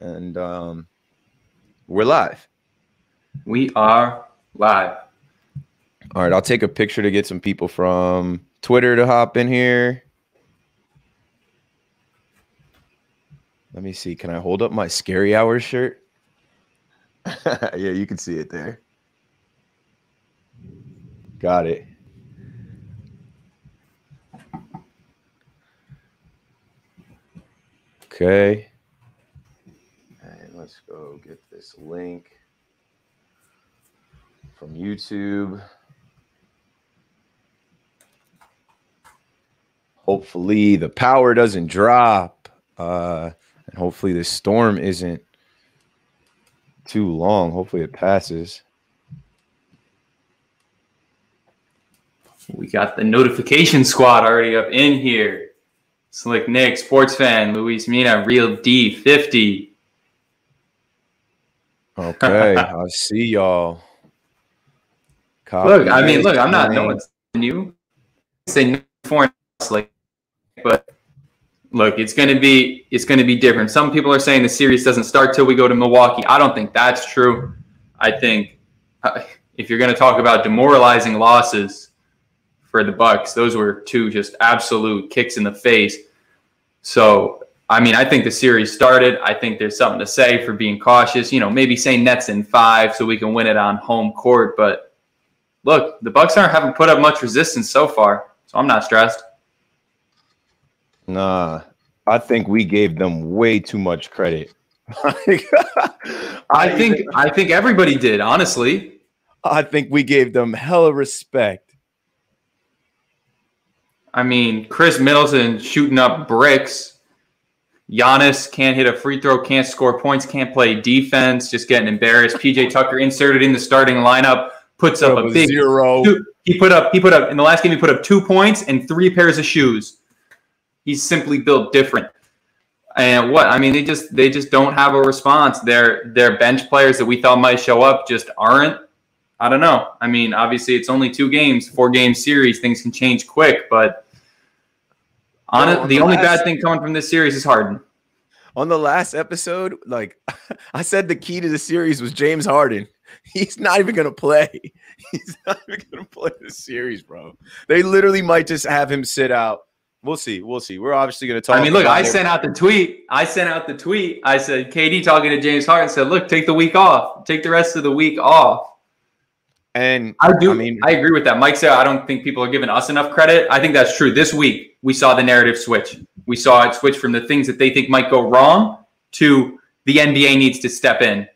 and um, we're live. We are live. All right, I'll take a picture to get some people from Twitter to hop in here. Let me see. Can I hold up my scary hours shirt? yeah, you can see it there. Got it. Okay. Let's go get this link from YouTube. Hopefully the power doesn't drop. Uh, and hopefully this storm isn't too long. Hopefully it passes. We got the notification squad already up in here. Slick Nick, sports fan, Luis Mina, Real D, 50. Okay, I see y'all. Copy look, I mean, look, I'm not no one's new. Say foreign like, but look, it's gonna be it's gonna be different. Some people are saying the series doesn't start till we go to Milwaukee. I don't think that's true. I think uh, if you're gonna talk about demoralizing losses, for the Bucks. Those were two just absolute kicks in the face. So, I mean, I think the series started. I think there's something to say for being cautious. You know, maybe say Nets in five so we can win it on home court. But look, the Bucks aren't haven't put up much resistance so far, so I'm not stressed. Nah, I think we gave them way too much credit. I think I think everybody did, honestly. I think we gave them hella respect. I mean, Khris Middleton shooting up bricks. Giannis can't hit a free throw, can't score points, can't play defense, just getting embarrassed. PJ Tucker inserted in the starting lineup, puts up a big zero. Two, he put up he put up in the last game he put up two points and three pairs of shoes. He's simply built different. And what I mean, they just they just don't have a response. Their their bench players that we thought might show up just aren't. I don't know. I mean, obviously it's only two games, four game series. Things can change quick, but on it, the, the only bad thing coming from this series is Harden. On the last episode, like I said, the key to the series was James Harden. He's not even gonna play. He's not even gonna play the series, bro. They literally might just have him sit out. We'll see. We'll see. We're obviously gonna talk. I mean, look, I sent out the tweet. I sent out the tweet. I said, KD talking to James Harden said, look, take the week off. Take the rest of the week off. And I do. I mean, I agree with that. Mike said, I don't think people are giving us enough credit. I think that's true. This week, we saw the narrative switch. We saw it switch from the things that they think might go wrong to the NBA needs to step in.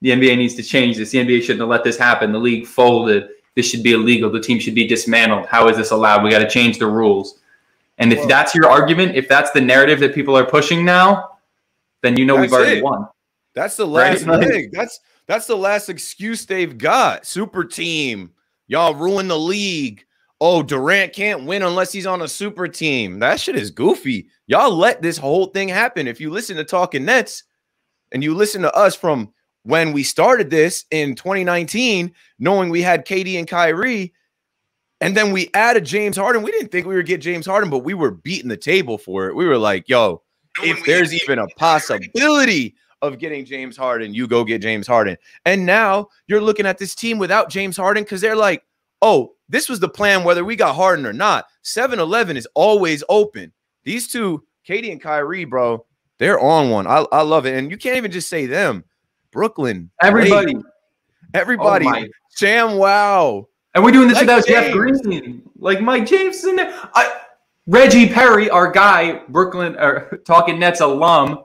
The NBA needs to change this. The NBA shouldn't have let this happen. The league folded. This should be illegal. The team should be dismantled. How is this allowed? We got to change the rules. And if well, that's your argument, if that's the narrative that people are pushing now, then you know we've already it. won. That's the last right? leg. That's that's the last excuse they've got. Super team. Y'all ruin the league. Oh, Durant can't win unless he's on a super team. That shit is goofy. Y'all let this whole thing happen. If you listen to Talking Nets and you listen to us from when we started this in 2019, knowing we had KD and Kyrie, and then we added James Harden. We didn't think we would get James Harden, but we were beating the table for it. We were like, yo, if there's even a possibility of getting James Harden, you go get James Harden. And now you're looking at this team without James Harden because they're like, oh, this was the plan whether we got Harden or not. 7 Eleven is always open. These two, KD and Kyrie, bro, they're on one. I, I love it. And you can't even just say them. Brooklyn. Everybody. everybody. Oh Sam Wow. And we're doing this like without James. Jeff Green. Like Mike James in there. I, Reggie Perry, our guy, Brooklyn or talking Nets alum,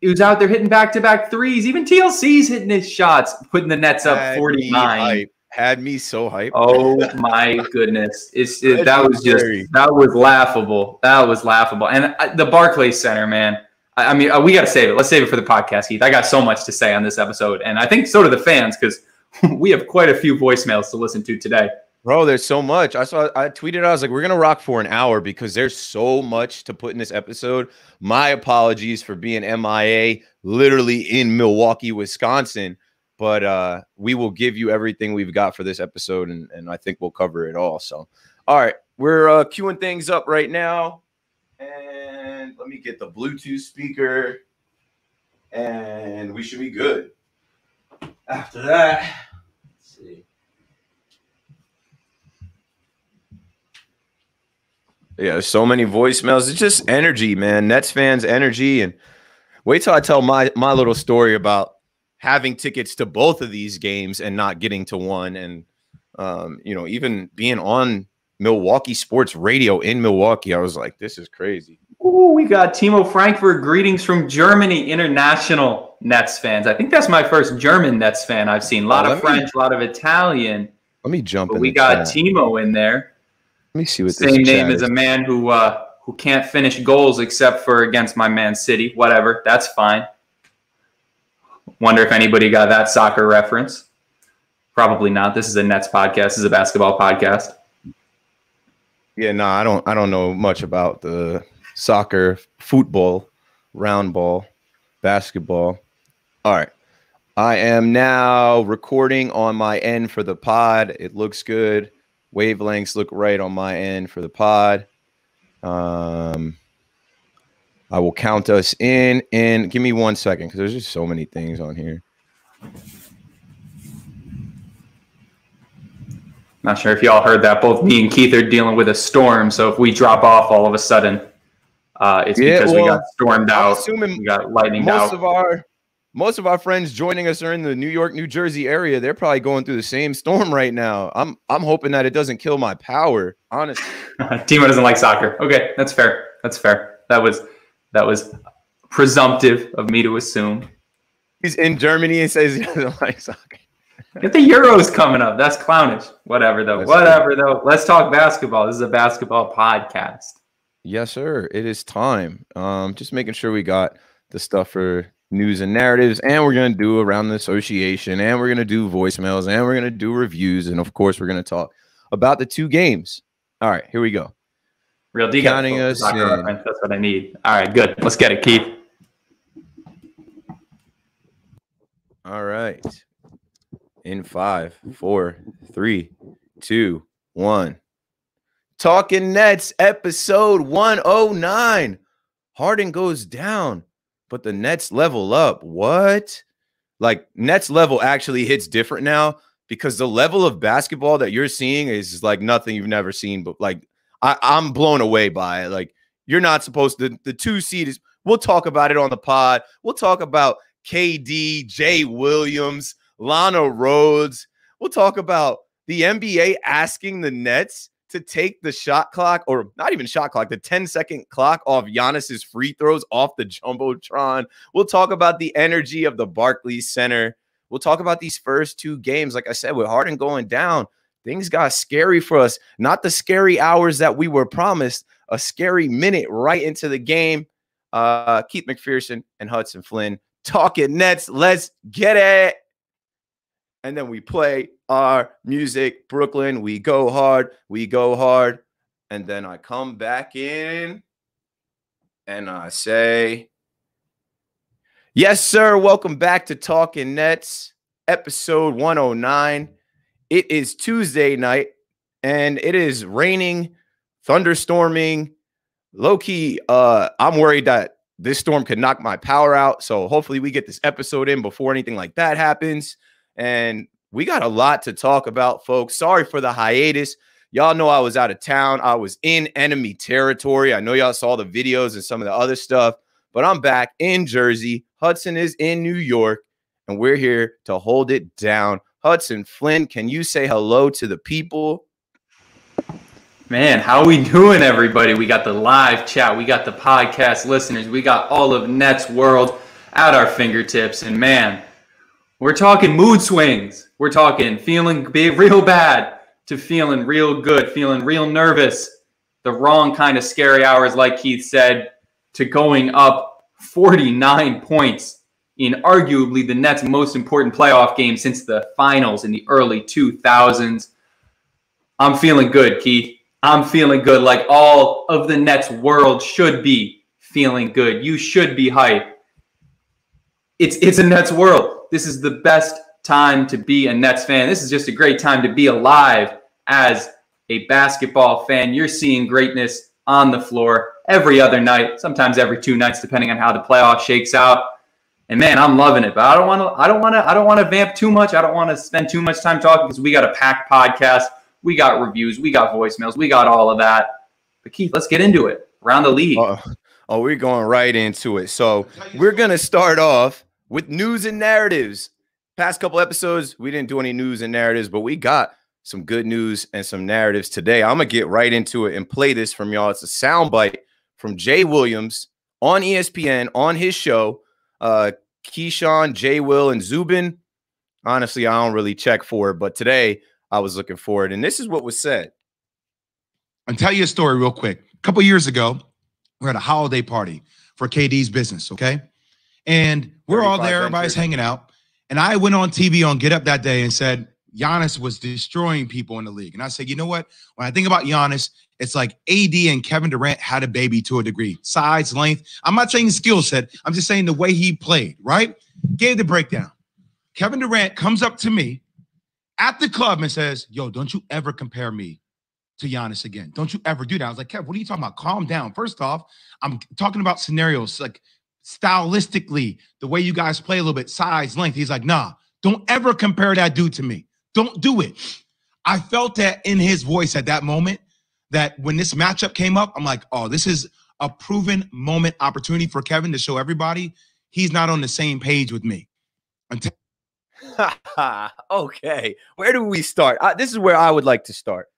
he was out there hitting back to back threes. Even TLC's hitting his shots, putting the Nets up had 49. Me had me so hyped. Oh my goodness. It's it, that was just that was laughable. That was laughable. And I, the Barclays Center, man. I, I mean, uh, we got to save it. Let's save it for the podcast, Heath. I got so much to say on this episode, and I think so do the fans because we have quite a few voicemails to listen to today. Bro, there's so much. I saw I tweeted I was like, we're gonna rock for an hour because there's so much to put in this episode. My apologies for being MIA literally in Milwaukee, Wisconsin. But uh we will give you everything we've got for this episode, and, and I think we'll cover it all. So all right, we're uh queuing things up right now. And let me get the Bluetooth speaker. and we should be good. After that, let's see. Yeah, so many voicemails. It's just energy, man. Nets fans' energy. And wait till I tell my my little story about having tickets to both of these games and not getting to one. And um, you know, even being on Milwaukee sports radio in Milwaukee, I was like, this is crazy. Ooh, we got Timo Frankfurt. Greetings from Germany, international Nets fans. I think that's my first German Nets fan I've seen. A lot oh, of French, a lot of Italian. Let me jump. But we got chat. Timo in there. Me see what same name as a man who uh, who can't finish goals except for against my Man City. Whatever, that's fine. Wonder if anybody got that soccer reference. Probably not. This is a Nets podcast. This is a basketball podcast. Yeah, no, I don't. I don't know much about the soccer, football, round ball, basketball. All right. I am now recording on my end for the pod. It looks good. Wavelengths look right on my end for the pod. Um, I will count us in and give me one second because there's just so many things on here. Not sure if y'all heard that. Both me and Keith are dealing with a storm. So if we drop off all of a sudden, uh, it's yeah, because well, we got stormed out. We got lightning most out. of our most of our friends joining us are in the New York, New Jersey area. They're probably going through the same storm right now. I'm I'm hoping that it doesn't kill my power. Honestly, Timo doesn't like soccer. Okay, that's fair. That's fair. That was that was presumptive of me to assume. He's in Germany and says he doesn't like soccer. Get the Euros coming up. That's clownish. Whatever though. That's Whatever true. though. Let's talk basketball. This is a basketball podcast. Yes, sir. It is time. Um, just making sure we got the stuff for news and narratives, and we're gonna do around the association, and we're gonna do voicemails, and we're gonna do reviews, and of course, we're gonna talk about the two games. All right, here we go. Real D counting us. That's what I need. All right, good. Let's get it, Keith. All right. In five, four, three, two, one. Talking Nets, episode 109. Harden goes down, but the Nets level up. What? Like, Nets level actually hits different now because the level of basketball that you're seeing is like nothing you've never seen. But like, I, I'm blown away by it. Like, you're not supposed to. The two seed is, we'll talk about it on the pod. We'll talk about KD, Jay Williams, Lana Rhoades. We'll talk about the NBA asking the Nets to take the shot clock, or not even shot clock, the 10 second clock off Giannis's free throws off the Jumbotron. We'll talk about the energy of the Barclays Center. We'll talk about these first two games. Like I said, with Harden going down, things got scary for us. Not the scary hours that we were promised, a scary minute right into the game. Uh, Keith McPherson and Hudson Flynn talking Nets. Let's get it and then we play our music. Brooklyn, we go hard, we go hard. And then I come back in and I say, Yes, sir. Welcome back to Talking Nets, episode 109. It is Tuesday night and it is raining, thunderstorming. Low key, uh, I'm worried that this storm could knock my power out. So hopefully we get this episode in before anything like that happens. And we got a lot to talk about, folks. Sorry for the hiatus. Y'all know I was out of town. I was in enemy territory. I know y'all saw the videos and some of the other stuff, but I'm back in Jersey. Hudson is in New York, and we're here to hold it down. Hudson Flynn, can you say hello to the people? Man, how we doing, everybody? We got the live chat, we got the podcast listeners, we got all of Nets World at our fingertips, and man, we're talking mood swings. We're talking feeling real bad to feeling real good, feeling real nervous. The wrong kind of scary hours, like Keith said, to going up 49 points in arguably the Nets' most important playoff game since the finals in the early 2000s. I'm feeling good, Keith. I'm feeling good, like all of the Nets world should be feeling good. You should be hyped. It's it's a Nets world this is the best time to be a Nets fan. This is just a great time to be alive as a basketball fan. You're seeing greatness on the floor every other night, sometimes every two nights, depending on how the playoff shakes out. And man, I'm loving it. But I don't want to. I don't want to. I don't want to vamp too much. I don't want to spend too much time talking because we got a packed podcast. We got reviews. We got voicemails. We got all of that. But Keith, let's get into it. Around the league. Uh, oh, we're going right into it. So we're gonna start off with news and narratives. Past couple episodes, we didn't do any news and narratives, but we got some good news and some narratives today. I'm gonna get right into it and play this from y'all. It's a soundbite from Jay Williams on ESPN on his show. Uh, Keyshawn, Jay Will, and Zubin. Honestly, I don't really check for it, but today I was looking for it, and this is what was said. I'll tell you a story real quick. A couple years ago, we are at a holiday party for KD's business, okay? And we're all there, everybody's hanging out. And I went on TV on Get Up that day and said, Giannis was destroying people in the league. And I said, you know what? When I think about Giannis, it's like AD and Kevin Durant had a baby to a degree. Size, length. I'm not saying skill set. I'm just saying the way he played, right? Gave the breakdown. Kevin Durant comes up to me at the club and says, Yo, don't you ever compare me to Giannis again. Don't you ever do that. I was like, Kev, what are you talking about? Calm down. First off, I'm talking about scenarios like stylistically, the way you guys play a little bit, size, length. He's like, nah, don't ever compare that dude to me. Don't do it. I felt that in his voice at that moment that when this matchup came up, I'm like, oh, this is a proven moment opportunity for Kevin to show everybody he's not on the same page with me. Until- okay, where do we start? This is where I would like to start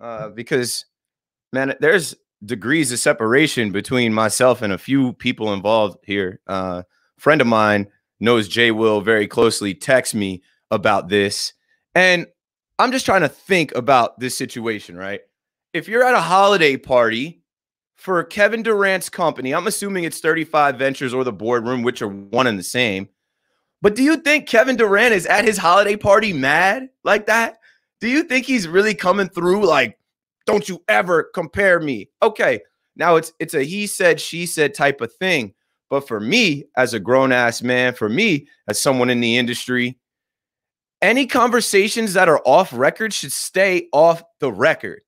uh, because, man, there's degrees of separation between myself and a few people involved here. Uh, friend of mine knows Jay Will very closely. Text me about this, and I'm just trying to think about this situation, right? If you're at a holiday party for Kevin Durant's company, I'm assuming it's 35 Ventures or the boardroom, which are one and the same. But do you think Kevin Durant is at his holiday party mad like that? Do you think he's really coming through like, don't you ever compare me? Okay, now it's it's a he said, she said type of thing. But for me, as a grown ass man, for me, as someone in the industry, any conversations that are off record should stay off the record.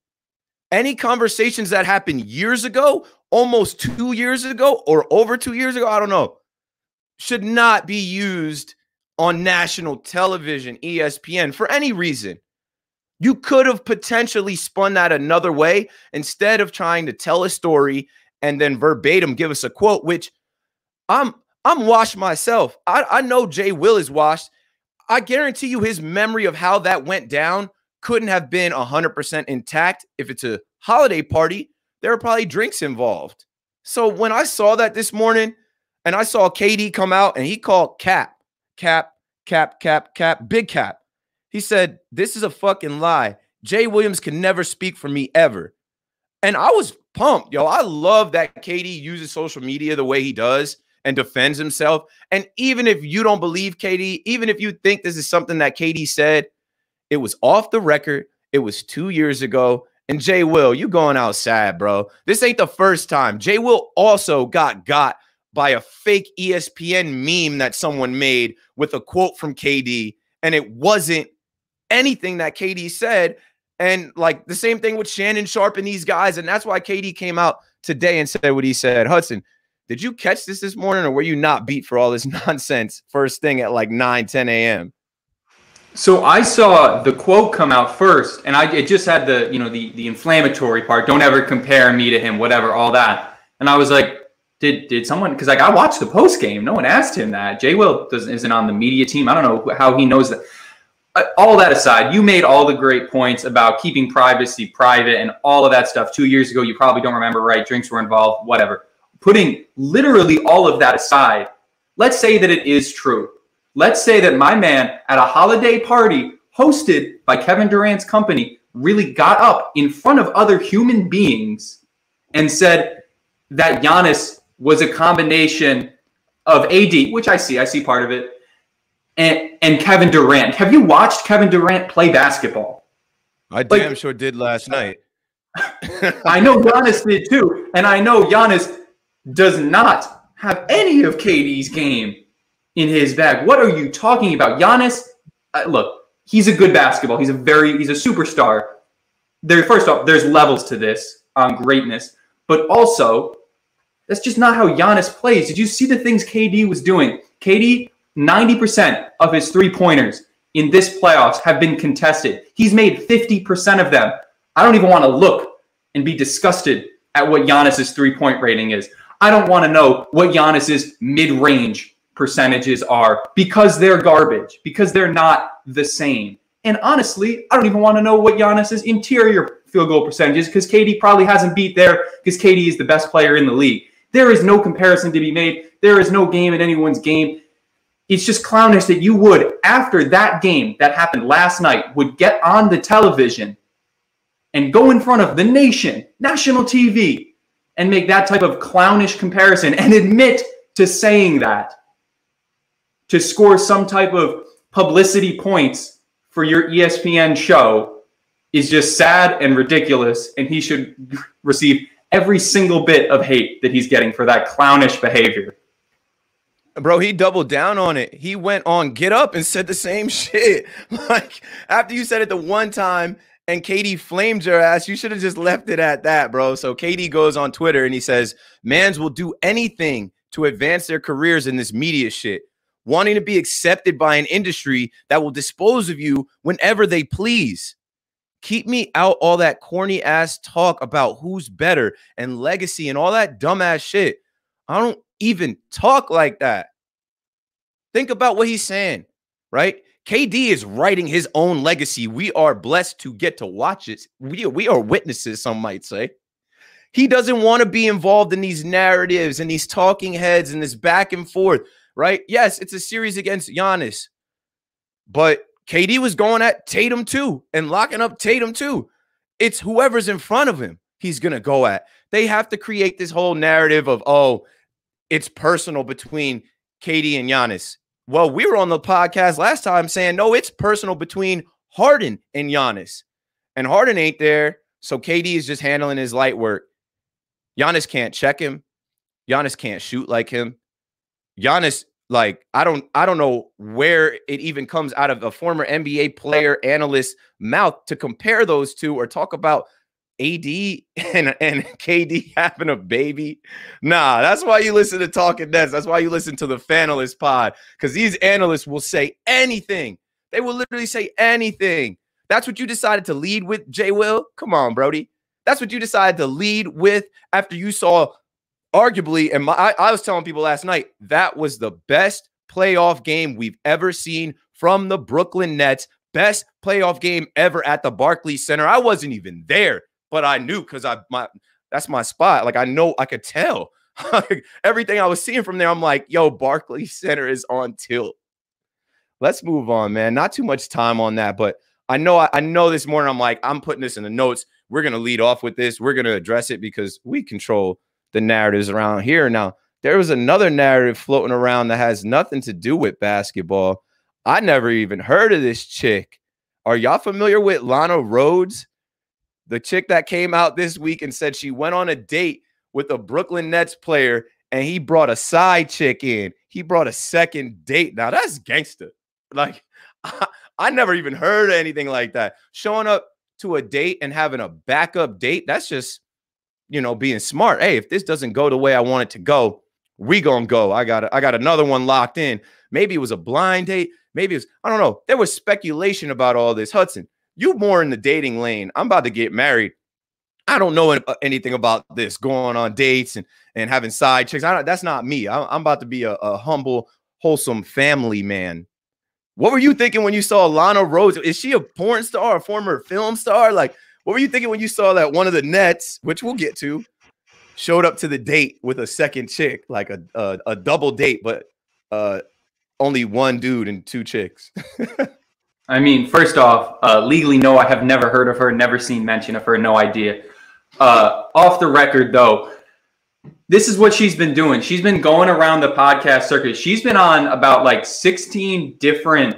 Any conversations that happened years ago, almost two years ago, or over two years ago, I don't know, should not be used on national television, ESPN, for any reason. You could have potentially spun that another way instead of trying to tell a story and then verbatim give us a quote, which I'm I'm washed myself. I, I know Jay Will is washed. I guarantee you his memory of how that went down couldn't have been 100% intact. If it's a holiday party, there are probably drinks involved. So when I saw that this morning and I saw KD come out and he called Cap, Cap, Cap, Cap, Cap, Big Cap. He said, This is a fucking lie. Jay Williams can never speak for me ever. And I was pumped, yo. I love that KD uses social media the way he does and defends himself. And even if you don't believe KD, even if you think this is something that KD said, it was off the record. It was two years ago. And Jay Will, you going outside, bro. This ain't the first time. Jay Will also got got by a fake ESPN meme that someone made with a quote from KD, and it wasn't anything that KD said. And like the same thing with Shannon Sharpe and these guys. And that's why KD came out today and said what he said. Hudson, did you catch this this morning or were you not beat for all this nonsense first thing at like 9, 10 a.m.? So I saw the quote come out first, and I it just had the you know the the inflammatory part. Don't ever compare me to him, whatever, all that. And I was like, did did someone? Because like I watched the post game, no one asked him that. Jay Will doesn't isn't on the media team. I don't know how he knows that Uh, all that aside, you made all the great points about keeping privacy private and all of that stuff two years ago. You probably don't remember, right? Drinks were involved, whatever. Putting literally all of that aside, let's say that it is true. Let's say that my man at a holiday party hosted by Kevin Durant's company really got up in front of other human beings and said that Giannis was a combination of AD, which I see, I see part of it, and and Kevin Durant. Have you watched Kevin Durant play basketball? I like, damn sure did last night. I know Giannis did too, and I know Giannis does not have any of KD's game in his bag. What are you talking about, Giannis? Uh, look, he's a good basketball. He's a very he's a superstar. There, first off, there's levels to this on greatness, but also That's just not how Giannis plays. Did you see the things KD was doing? KD, 90% of his three pointers in this playoffs have been contested. He's made 50% of them. I don't even want to look and be disgusted at what Giannis's three point rating is. I don't want to know what Giannis's mid range percentages are because they're garbage, because they're not the same. And honestly, I don't even want to know what Giannis's interior field goal percentages because KD probably hasn't beat there because KD is the best player in the league. There is no comparison to be made. There is no game in anyone's game. It's just clownish that you would, after that game that happened last night, would get on the television and go in front of the nation, national TV, and make that type of clownish comparison and admit to saying that to score some type of publicity points for your ESPN show is just sad and ridiculous. And he should receive every single bit of hate that he's getting for that clownish behavior. Bro, he doubled down on it. He went on Get Up and said the same shit. Like after you said it the one time and KD flamed your ass, you should have just left it at that, bro. So KD goes on Twitter and he says, "Mans will do anything to advance their careers in this media shit, wanting to be accepted by an industry that will dispose of you whenever they please." Keep me out all that corny ass talk about who's better and legacy and all that dumbass shit. I don't even talk like that. Think about what he's saying, right? KD is writing his own legacy. We are blessed to get to watch it. We, we are witnesses, some might say. He doesn't want to be involved in these narratives and these talking heads and this back and forth, right? Yes, it's a series against Giannis, but KD was going at Tatum too and locking up Tatum too. It's whoever's in front of him he's going to go at. They have to create this whole narrative of, oh, it's personal between KD and Giannis. Well, we were on the podcast last time saying, no, it's personal between Harden and Giannis. And Harden ain't there. So KD is just handling his light work. Giannis can't check him. Giannis can't shoot like him. Giannis like I don't I don't know where it even comes out of a former NBA player analyst mouth to compare those two or talk about AD and, and KD having a baby. Nah, that's why you listen to Talking Nets. That's why you listen to the Fanalyst pod because these analysts will say anything. They will literally say anything. That's what you decided to lead with, Jay Will. Come on, Brody. That's what you decided to lead with after you saw arguably, and my, I, I was telling people last night that was the best playoff game we've ever seen from the Brooklyn Nets. Best playoff game ever at the Barclays Center. I wasn't even there, but I knew because I my that's my spot. Like I know I could tell. Everything I was seeing from there, I'm like, yo, Barclays Center is on tilt. Let's move on, man. Not too much time on that, but I know I, I know this morning. I'm like, I'm putting this in the notes. We're gonna lead off with this. We're gonna address it because we control the narratives around here. Now, there was another narrative floating around that has nothing to do with basketball. I never even heard of this chick. Are y'all familiar with Lana Rhoades? The chick that came out this week and said she went on a date with a Brooklyn Nets player and he brought a side chick in. He brought a second date. Now that's gangster. Like I, I never even heard anything like that. Showing up to a date and having a backup date, that's just you know, being smart. Hey, if this doesn't go the way I want it to go, we gonna go. I got I got another one locked in. Maybe it was a blind date. Maybe it's I don't know. There was speculation about all this. Hudson, you more in the dating lane. I'm about to get married. I don't know uh, anything about this going on dates and and having side chicks. I don't, that's not me. I'm, I'm about to be a, a humble, wholesome family man. What were you thinking when you saw Lana Rhoades? Is she a porn star, a former film star? Like, what were you thinking when you saw that one of the Nets, which we'll get to, showed up to the date with a second chick, like a a, a double date, but uh, only one dude and two chicks? I mean, first off, uh, legally, no, I have never heard of her, never seen mention of her, no idea. Uh, off the record, though, this is what she's been doing. She's been going around the podcast circuit. She's been on about like 16 different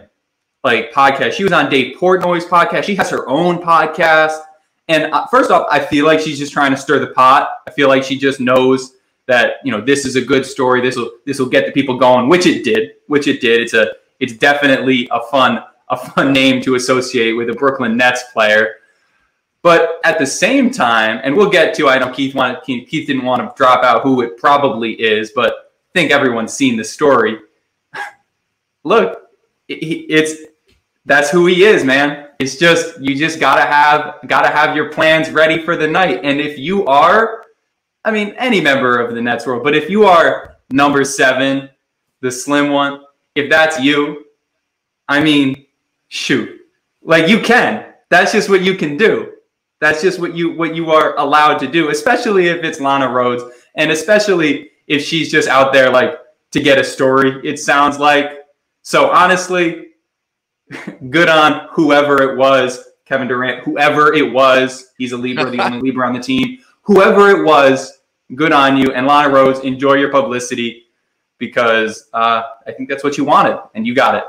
like podcasts. She was on Dave Portnoy's podcast. She has her own podcast. And uh, first off, I feel like she's just trying to stir the pot. I feel like she just knows that you know this is a good story. This will this will get the people going, which it did. Which it did. It's a it's definitely a fun a fun name to associate with a Brooklyn Nets player. But at the same time, and we'll get to, I know Keith wanted Keith, Keith didn't want to drop out who it probably is, but I think everyone's seen the story. Look, it's that's who he is, man. It's just you just gotta have gotta have your plans ready for the night. And if you are, I mean, any member of the Nets world, but if you are number seven, the slim one, if that's you, I mean, shoot, like you can. That's just what you can do. That's just what you what you are allowed to do, especially if it's Lana Rhoades, and especially if she's just out there like to get a story. It sounds like so. Honestly, good on whoever it was, Kevin Durant, whoever it was. He's a Libra, the only Libra on the team. Whoever it was, good on you. And Lana Rhoades, enjoy your publicity because uh, I think that's what you wanted, and you got it.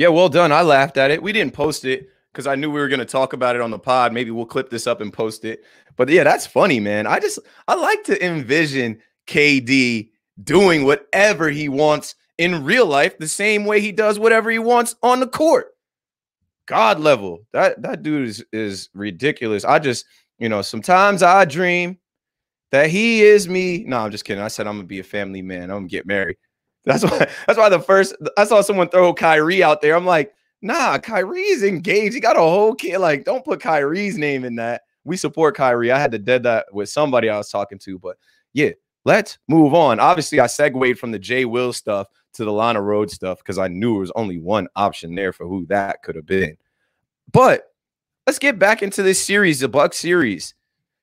Yeah, well done. I laughed at it. We didn't post it because I knew we were going to talk about it on the pod. Maybe we'll clip this up and post it. But yeah, that's funny, man. I just I like to envision KD doing whatever he wants in real life the same way he does whatever he wants on the court. God level. That that dude is is ridiculous. I just, you know, sometimes I dream that he is me. No, I'm just kidding. I said I'm gonna be a family man. I'm gonna get married. That's why that's why the first I saw someone throw Kyrie out there. I'm like, nah, Kyrie's engaged. He got a whole kid. Like, don't put Kyrie's name in that. We support Kyrie. I had to dead that with somebody I was talking to, but yeah, let's move on. Obviously, I segued from the Jay Will stuff to the Lana Road stuff because I knew there was only one option there for who that could have been. But let's get back into this series, the Buck series.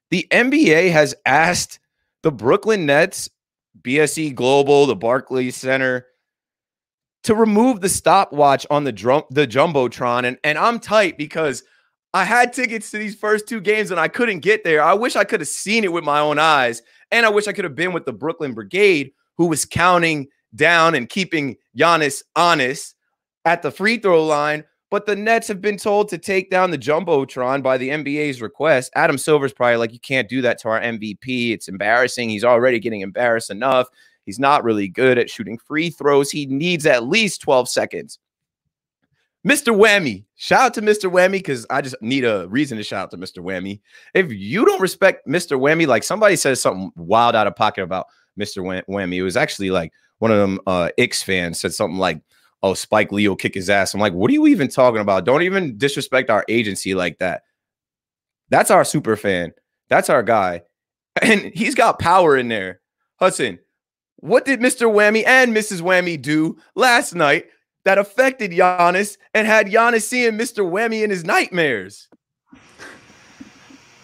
The NBA has asked the Brooklyn Nets, BSE Global, the Barclays Center to remove the stopwatch on the drum the jumbotron and and I'm tight because I had tickets to these first two games and I couldn't get there. I wish I could have seen it with my own eyes and I wish I could have been with the Brooklyn Brigade who was counting down and keeping Giannis honest at the free throw line but the Nets have been told to take down the Jumbotron by the NBA's request. Adam Silver's probably like, you can't do that to our MVP. It's embarrassing. He's already getting embarrassed enough. He's not really good at shooting free throws. He needs at least 12 seconds. Mr. Whammy, shout out to Mr. Whammy because I just need a reason to shout out to Mr. Whammy. If you don't respect Mr. Whammy, like somebody says something wild out of pocket about Mr. Whammy, it was actually like one of them uh, Knicks fans said something like, oh, Spike Lee will kick his ass. I'm like, what are you even talking about? Don't even disrespect our agency like that. That's our super fan. That's our guy. And he's got power in there. Hudson, what did Mr. Whammy and Mrs. Whammy do last night that affected Giannis and had Giannis seeing Mr. Whammy in his nightmares?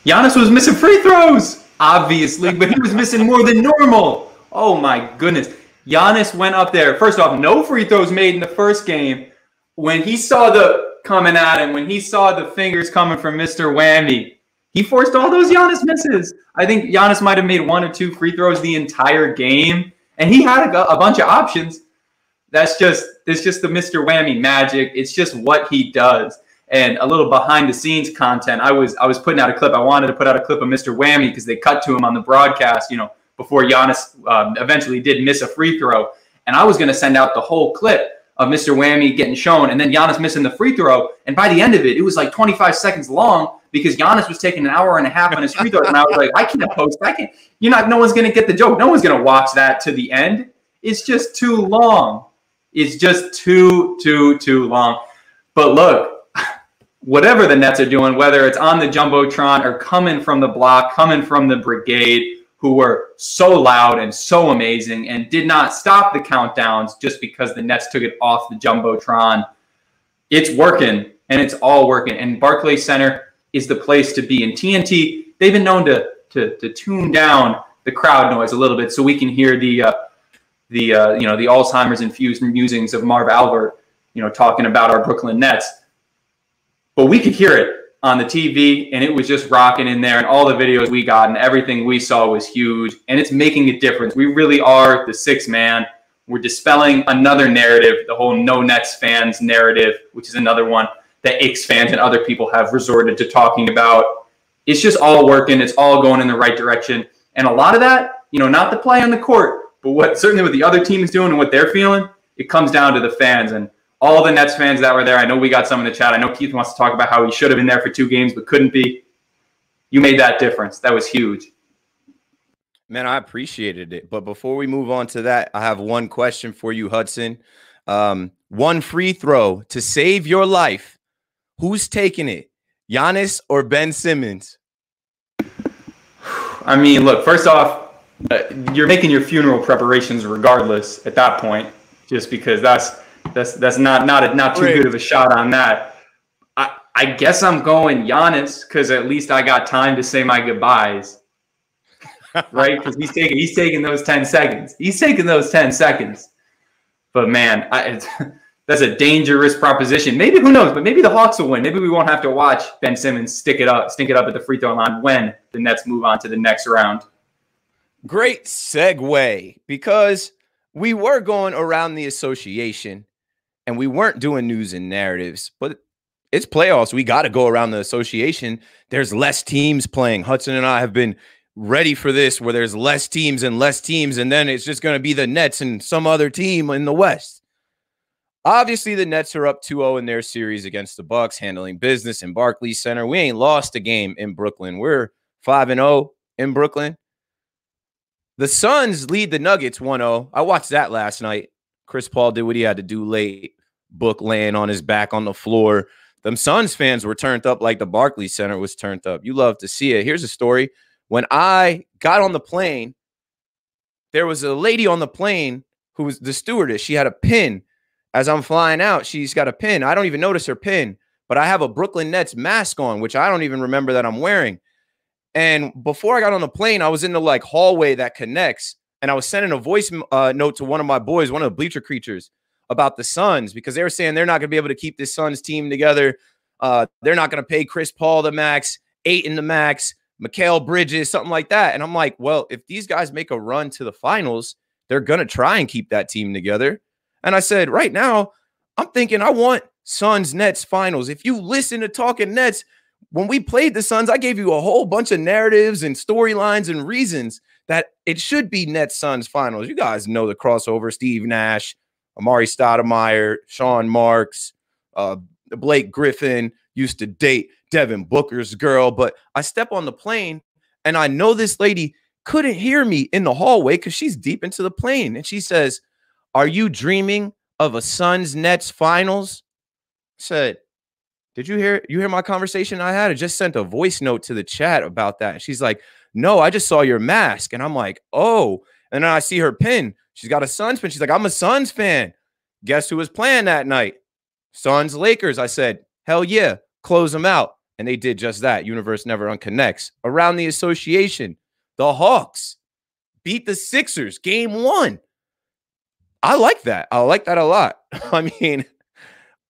Giannis was missing free throws, obviously, but he was missing more than normal. Oh my goodness. Giannis went up there. First off, no free throws made in the first game. When he saw the coming at him, when he saw the fingers coming from Mr. Whammy, he forced all those Giannis misses. I think Giannis might have made one or two free throws the entire game, and he had a, a bunch of options. That's just it's just the Mr. Whammy magic. It's just what he does. And a little behind the scenes content. I was I was putting out a clip. I wanted to put out a clip of Mr. Whammy because they cut to him on the broadcast. You know, before Giannis um, eventually did miss a free throw. And I was going to send out the whole clip of Mr. Whammy getting shown and then Giannis missing the free throw. And by the end of it, it was like 25 seconds long because Giannis was taking an hour and a half on his free throw. And I was like, I can't post. I can't. You're not. No one's going to get the joke. No one's going to watch that to the end. It's just too long. It's just too, too, too long. But look, whatever the Nets are doing, whether it's on the jumbotron or coming from the block, coming from the brigade who were so loud and so amazing and did not stop the countdowns just because the Nets took it off the Jumbotron. It's working and it's all working. And Barclays Center is the place to be. And TNT, they've been known to, to, to tune down the crowd noise a little bit so we can hear the, uh, the uh, you know, the Alzheimer's infused musings of Marv Albert, you know, talking about our Brooklyn Nets. But we could hear it on the TV and it was just rocking in there and all the videos we got and everything we saw was huge and it's making a difference. We really are the six man. We're dispelling another narrative, the whole no Nets fans narrative, which is another one that Knicks fans and other people have resorted to talking about. It's just all working. It's all going in the right direction. And a lot of that, you know, not the play on the court, but what certainly what the other team is doing and what they're feeling, it comes down to the fans. And all the Nets fans that were there. I know we got some in the chat. I know Keith wants to talk about how he should have been there for two games but couldn't be. You made that difference. That was huge. Man, I appreciated it. But before we move on to that, I have one question for you, Hudson. Um, one free throw to save your life. Who's taking it? Giannis or Ben Simmons? I mean, look, first off, uh, you're making your funeral preparations regardless at that point, just because that's that's that's not not a, not too good of a shot on that. I I guess I'm going Giannis because at least I got time to say my goodbyes, right? Because he's taking he's taking those ten seconds. He's taking those ten seconds. But man, I, that's a dangerous proposition. Maybe who knows? But maybe the Hawks will win. Maybe we won't have to watch Ben Simmons stick it up, stink it up at the free throw line when the Nets move on to the next round. Great segue because we were going around the association and we weren't doing news and narratives, but it's playoffs. We got to go around the association. There's less teams playing. Hudson and I have been ready for this where there's less teams and less teams, and then it's just going to be the Nets and some other team in the West. Obviously, the Nets are up 2-0 in their series against the Bucks, handling business in Barclays Center. We ain't lost a game in Brooklyn. We're 5 and 0 in Brooklyn. The Suns lead the Nuggets 1-0. I watched that last night. Chris Paul did what he had to do late. Book laying on his back on the floor. Them Suns fans were turned up like the Barclays Center was turned up. You love to see it. Here's a story. When I got on the plane, there was a lady on the plane who was the stewardess. She had a pin. As I'm flying out, she's got a pin. I don't even notice her pin, but I have a Brooklyn Nets mask on, which I don't even remember that I'm wearing. And before I got on the plane, I was in the like hallway that connects, and I was sending a voice uh, note to one of my boys, one of the bleacher creatures, about the Suns because they were saying they're not going to be able to keep this Suns team together. Uh, they're not going to pay Chris Paul the max, Ayton the max, Mikal Bridges, something like that. And I'm like, well, if these guys make a run to the finals, they're going to try and keep that team together. And I said, right now, I'm thinking I want Suns Nets finals. If you listen to Talking Nets, when we played the Suns, I gave you a whole bunch of narratives and storylines and reasons that it should be Nets Suns finals. You guys know the crossover Steve Nash, Amar'e Stoudemire, Sean Marks, uh, Blake Griffin used to date Devin Booker's girl. But I step on the plane and I know this lady couldn't hear me in the hallway because she's deep into the plane. And she says, Are you dreaming of a Suns Nets finals? I said, did you hear you hear my conversation I had? I just sent a voice note to the chat about that. She's like, "No, I just saw your mask." And I'm like, "Oh." And then I see her pin. She's got a Suns pin. She's like, "I'm a Suns fan." Guess who was playing that night? Suns Lakers. I said, "Hell yeah, close them out." And they did just that. Universe never unconnects. Around the association, the Hawks beat the Sixers game 1. I like that. I like that a lot. I mean,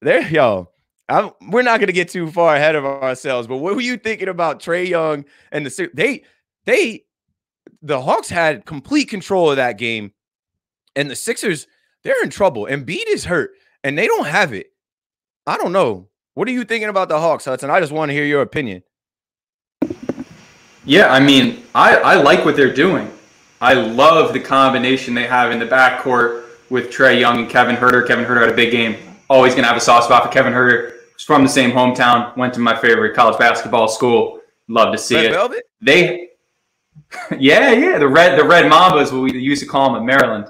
there yo, I'm, we're not going to get too far ahead of ourselves, but what were you thinking about Trae Young and the they they the Hawks had complete control of that game, and the Sixers they're in trouble. And Embiid is hurt, and they don't have it. I don't know. What are you thinking about the Hawks, Hudson? I just want to hear your opinion. Yeah, I mean, I, I like what they're doing. I love the combination they have in the backcourt with Trae Young and Kevin Huerter. Kevin Huerter had a big game always going to have a soft spot for Kevin Huerter. He's from the same hometown, went to my favorite college basketball school. Love to see red it. Velvet? They, yeah, yeah, the red, the red Mamba is what we used to call him in Maryland.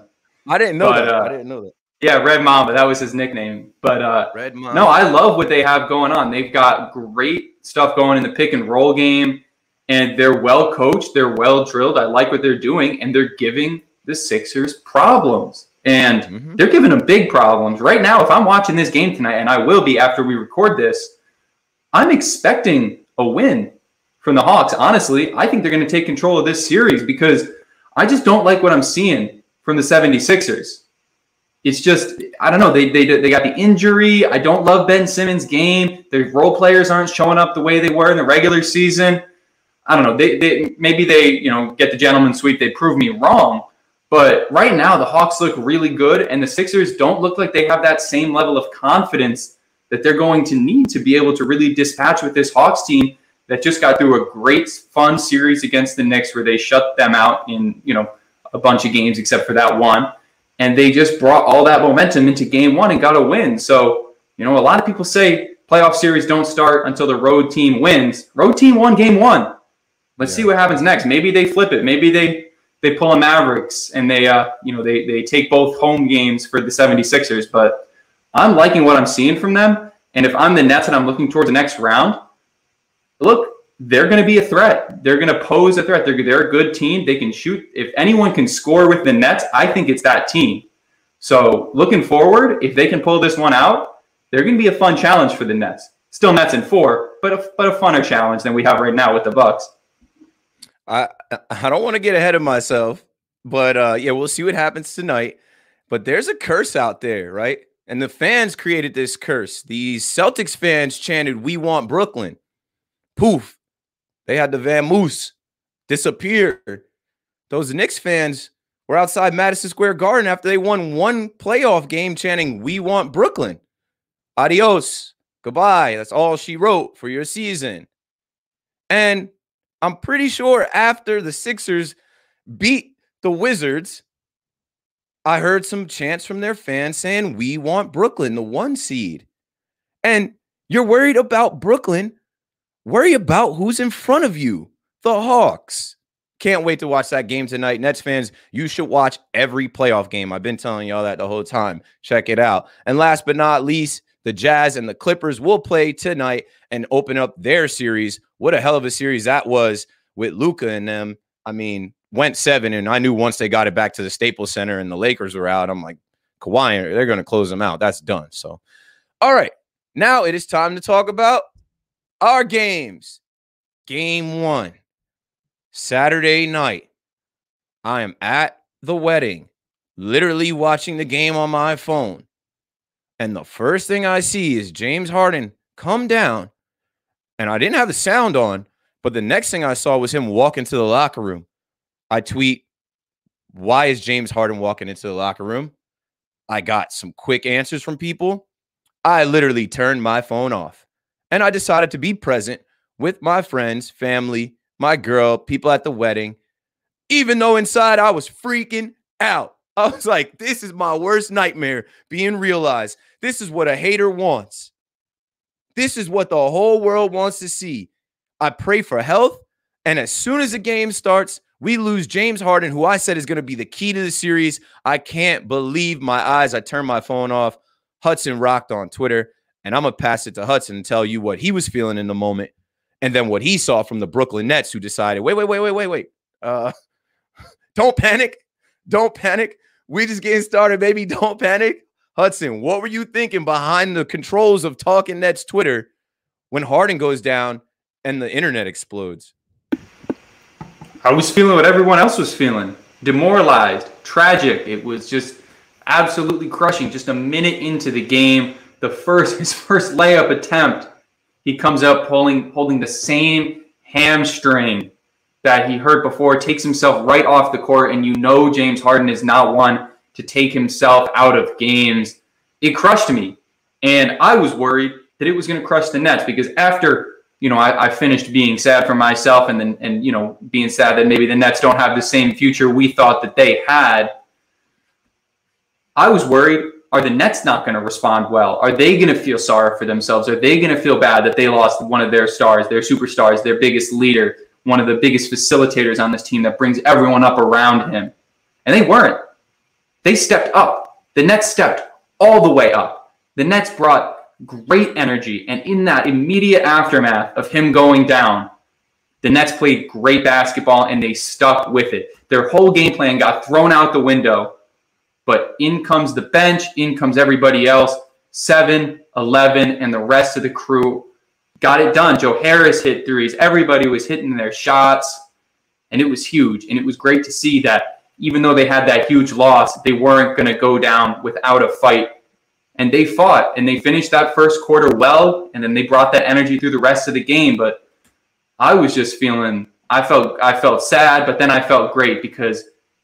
I didn't know but, that. Uh, I didn't know that. Yeah, Red Mamba. That was his nickname. But uh, Red Mamba. no, I love what they have going on. They've got great stuff going in the pick and roll game, and they're well coached. They're well drilled. I like what they're doing, and they're giving the Sixers problems. And mm-hmm. they're giving them big problems. Right now, if I'm watching this game tonight, and I will be after we record this, I'm expecting a win from the Hawks. Honestly, I think they're going to take control of this series because I just don't like what I'm seeing from the 76ers. It's just, I don't know. They, they, they got the injury. I don't love Ben Simmons' game. The role players aren't showing up the way they were in the regular season. I don't know. They, they maybe they you know get the gentleman sweep. They prove me wrong, but right now, the Hawks look really good, and the Sixers don't look like they have that same level of confidence that they're going to need to be able to really dispatch with this Hawks team that just got through a great, fun series against the Knicks where they shut them out in you know a bunch of games except for that one. and they just brought all that momentum into game one and got a win. So, you know, a lot of people say playoff series don't start until the road team wins. Road team won game one. Let's yeah. see what happens next. Maybe they flip it. Maybe they they pull a Mavericks and they uh you know they they take both home games for the 76ers. But I'm liking what I'm seeing from them. And if I'm the Nets and I'm looking towards the next round, look, they're going to be a threat. They're going to pose a threat. They're, they're a good team. They can shoot. If anyone can score with the Nets, I think it's that team. So looking forward, if they can pull this one out, they're going to be a fun challenge for the Nets. Still Nets in four, but a, but a funner challenge than we have right now with the Bucks. I I don't want to get ahead of myself, but uh, yeah, we'll see what happens tonight. But there's a curse out there, right? And the fans created this curse. These Celtics fans chanted, "We want Brooklyn." Poof, they had the Van Moose disappear. Those Knicks fans were outside Madison Square Garden after they won one playoff game chanting, We want Brooklyn. Adios. Goodbye. That's all she wrote for your season. And I'm pretty sure after the Sixers beat the Wizards, I heard some chants from their fans saying, We want Brooklyn, the one seed. And you're worried about Brooklyn Worry about who's in front of you, the Hawks. Can't wait to watch that game tonight. Nets fans, you should watch every playoff game. I've been telling y'all that the whole time. Check it out. And last but not least, the Jazz and the Clippers will play tonight and open up their series. What a hell of a series that was with Luka and them. I mean, went seven, and I knew once they got it back to the Staples Center and the Lakers were out, I'm like, Kawhi, they're going to close them out. That's done. So, all right, now it is time to talk about our games. Game one, Saturday night. I am at the wedding, literally watching the game on my phone. And the first thing I see is James Harden come down. And I didn't have the sound on, but the next thing I saw was him walk into the locker room. I tweet, Why is James Harden walking into the locker room? I got some quick answers from people. I literally turned my phone off. And I decided to be present with my friends, family, my girl, people at the wedding, even though inside I was freaking out. I was like, this is my worst nightmare being realized. This is what a hater wants. This is what the whole world wants to see. I pray for health. And as soon as the game starts, we lose James Harden, who I said is going to be the key to the series. I can't believe my eyes. I turned my phone off. Hudson rocked on Twitter. And I'm going to pass it to Hudson and tell you what he was feeling in the moment and then what he saw from the Brooklyn Nets who decided, wait, wait, wait, wait, wait, wait. Uh, don't panic. Don't panic. We just getting started, baby. Don't panic. Hudson, what were you thinking behind the controls of Talking Nets Twitter when Harden goes down and the internet explodes? I was feeling what everyone else was feeling demoralized, tragic. It was just absolutely crushing. Just a minute into the game, the first his first layup attempt, he comes up pulling holding the same hamstring that he hurt before, takes himself right off the court, and you know James Harden is not one to take himself out of games. It crushed me. And I was worried that it was going to crush the Nets because after, you know, I, I, finished being sad for myself and then and you know, being sad that maybe the Nets don't have the same future we thought that they had. I was worried are the Nets not going to respond well? Are they going to feel sorry for themselves? Are they going to feel bad that they lost one of their stars, their superstars, their biggest leader, one of the biggest facilitators on this team that brings everyone up around him? And they weren't. They stepped up. The Nets stepped all the way up. The Nets brought great energy. And in that immediate aftermath of him going down, the Nets played great basketball and they stuck with it. Their whole game plan got thrown out the window but in comes the bench, in comes everybody else. Seven, 11, and the rest of the crew got it done. Joe Harris hit threes. Everybody was hitting their shots, and it was huge. And it was great to see that even though they had that huge loss, they weren't going to go down without a fight. And they fought and they finished that first quarter well, and then they brought that energy through the rest of the game. But I was just feeling, I felt, I felt sad, but then I felt great because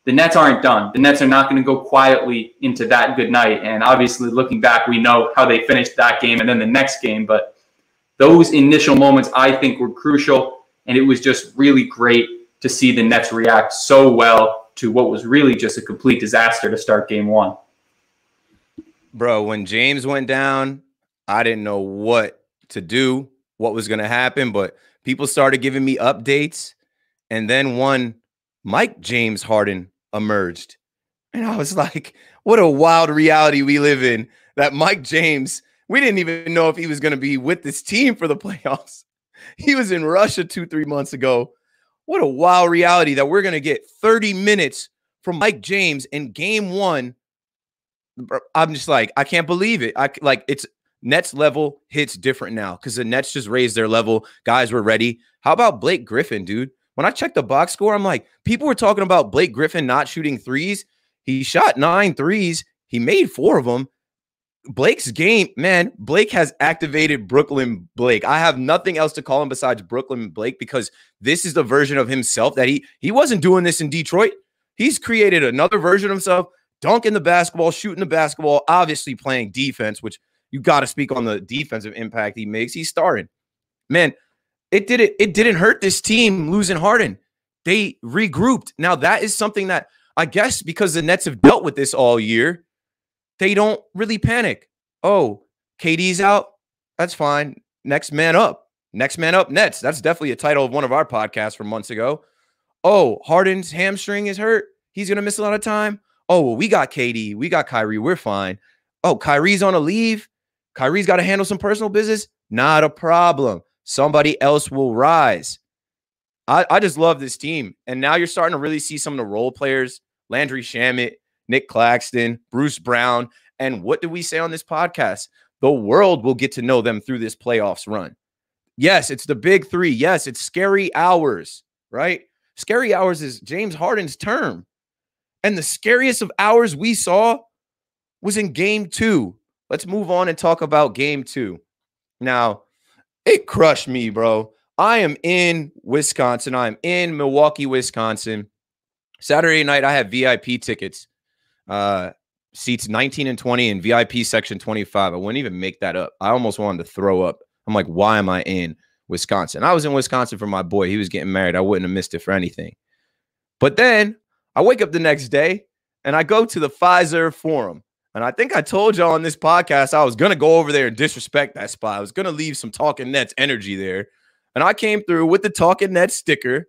the Nets aren't done. The Nets are not going to go quietly into that good night. And obviously, looking back, we know how they finished that game and then the next game. But those initial moments, I think, were crucial. And it was just really great to see the Nets react so well to what was really just a complete disaster to start game one. Bro, when James went down, I didn't know what to do, what was going to happen, but people started giving me updates. And then one Mike James Harden emerged. And I was like, what a wild reality we live in that Mike James, we didn't even know if he was going to be with this team for the playoffs. He was in Russia two, three months ago. What a wild reality that we're going to get 30 minutes from Mike James in game one. I'm just like, I can't believe it. I like it's Nets level hits different now because the Nets just raised their level. Guys were ready. How about Blake Griffin, dude? When I checked the box score, I'm like, people were talking about Blake Griffin not shooting threes. He shot nine threes. He made four of them. Blake's game, man, Blake has activated Brooklyn Blake. I have nothing else to call him besides Brooklyn Blake because this is the version of himself that he he wasn't doing this in Detroit. He's created another version of himself, dunking the basketball, shooting the basketball, obviously playing defense, which you got to speak on the defensive impact he makes. He's starting. Man, it did it it didn't hurt this team losing Harden. They regrouped. Now that is something that I guess because the Nets have dealt with this all year, they don't really panic. Oh, KD's out. That's fine. Next man up. Next man up Nets. That's definitely a title of one of our podcasts from months ago. Oh, Harden's hamstring is hurt. He's to miss a lot of time. Oh, well, we got KD. We got Kyrie. We're fine. Oh, Kyrie's on a leave. Kyrie's got to handle some personal business. Not a problem. Somebody else will rise. I, I just love this team. And now you're starting to really see some of the role players Landry Shamet, Nick Claxton, Bruce Brown. And what do we say on this podcast? The world will get to know them through this playoffs run. Yes, it's the big three. Yes, it's scary hours, right? Scary hours is James Harden's term. And the scariest of hours we saw was in game two. Let's move on and talk about game two. Now, it crushed me, bro. I am in Wisconsin. I'm in Milwaukee, Wisconsin. Saturday night, I have VIP tickets, uh, seats 19 and 20 in VIP section 25. I wouldn't even make that up. I almost wanted to throw up. I'm like, why am I in Wisconsin? I was in Wisconsin for my boy. He was getting married. I wouldn't have missed it for anything. But then I wake up the next day and I go to the Fiserv Forum. And I think I told y'all on this podcast I was going to go over there and disrespect that spot. I was going to leave some Talking Nets energy there. And I came through with the Talking Nets sticker.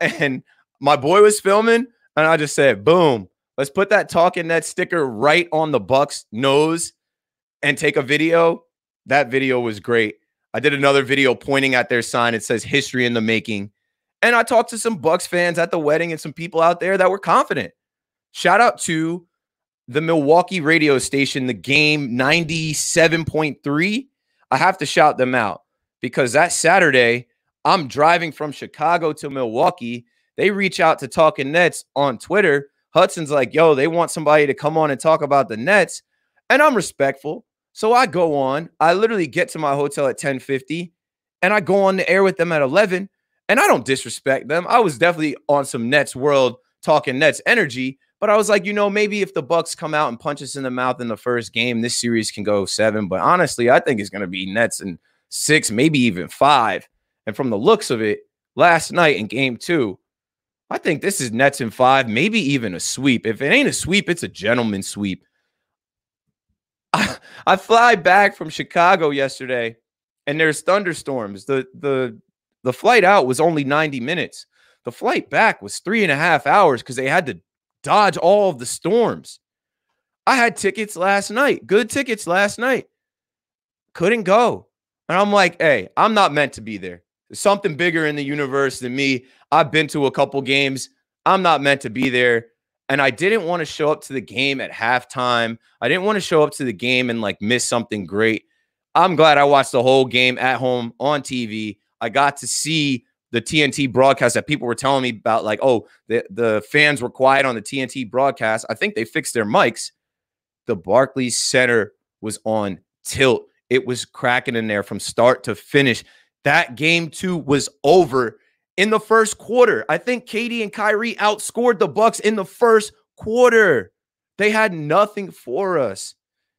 And my boy was filming, and I just said, boom, let's put that talking Nets sticker right on the Bucks nose and take a video. That video was great. I did another video pointing at their sign. It says history in the making. And I talked to some Bucks fans at the wedding and some people out there that were confident. Shout out to the Milwaukee radio station, the game 97.3. I have to shout them out because that Saturday, I'm driving from Chicago to Milwaukee they reach out to Talking Nets on Twitter. Hudson's like, yo, they want somebody to come on and talk about the Nets. And I'm respectful. So I go on. I literally get to my hotel at 1050 and I go on the air with them at 11. And I don't disrespect them. I was definitely on some Nets world talking Nets energy. But I was like, you know, maybe if the Bucks come out and punch us in the mouth in the first game, this series can go seven. But honestly, I think it's going to be Nets in six, maybe even five. And from the looks of it, last night in game two, I think this is Nets in five, maybe even a sweep. If it ain't a sweep, it's a gentleman sweep. I, I fly back from Chicago yesterday and there's thunderstorms. The the the flight out was only 90 minutes. The flight back was three and a half hours because they had to dodge all of the storms. I had tickets last night, good tickets last night. Couldn't go. And I'm like, hey, I'm not meant to be there. There's something bigger in the universe than me. I've been to a couple games. I'm not meant to be there. And I didn't want to show up to the game at halftime. I didn't want to show up to the game and like miss something great. I'm glad I watched the whole game at home on TV. I got to see the TNT broadcast that people were telling me about, like, oh, the, the fans were quiet on the TNT broadcast. I think they fixed their mics. The Barclays Center was on tilt. It was cracking in there from start to finish. That game two was over in the first quarter. I think KD and Kyrie outscored the Bucks in the first quarter. They had nothing for us.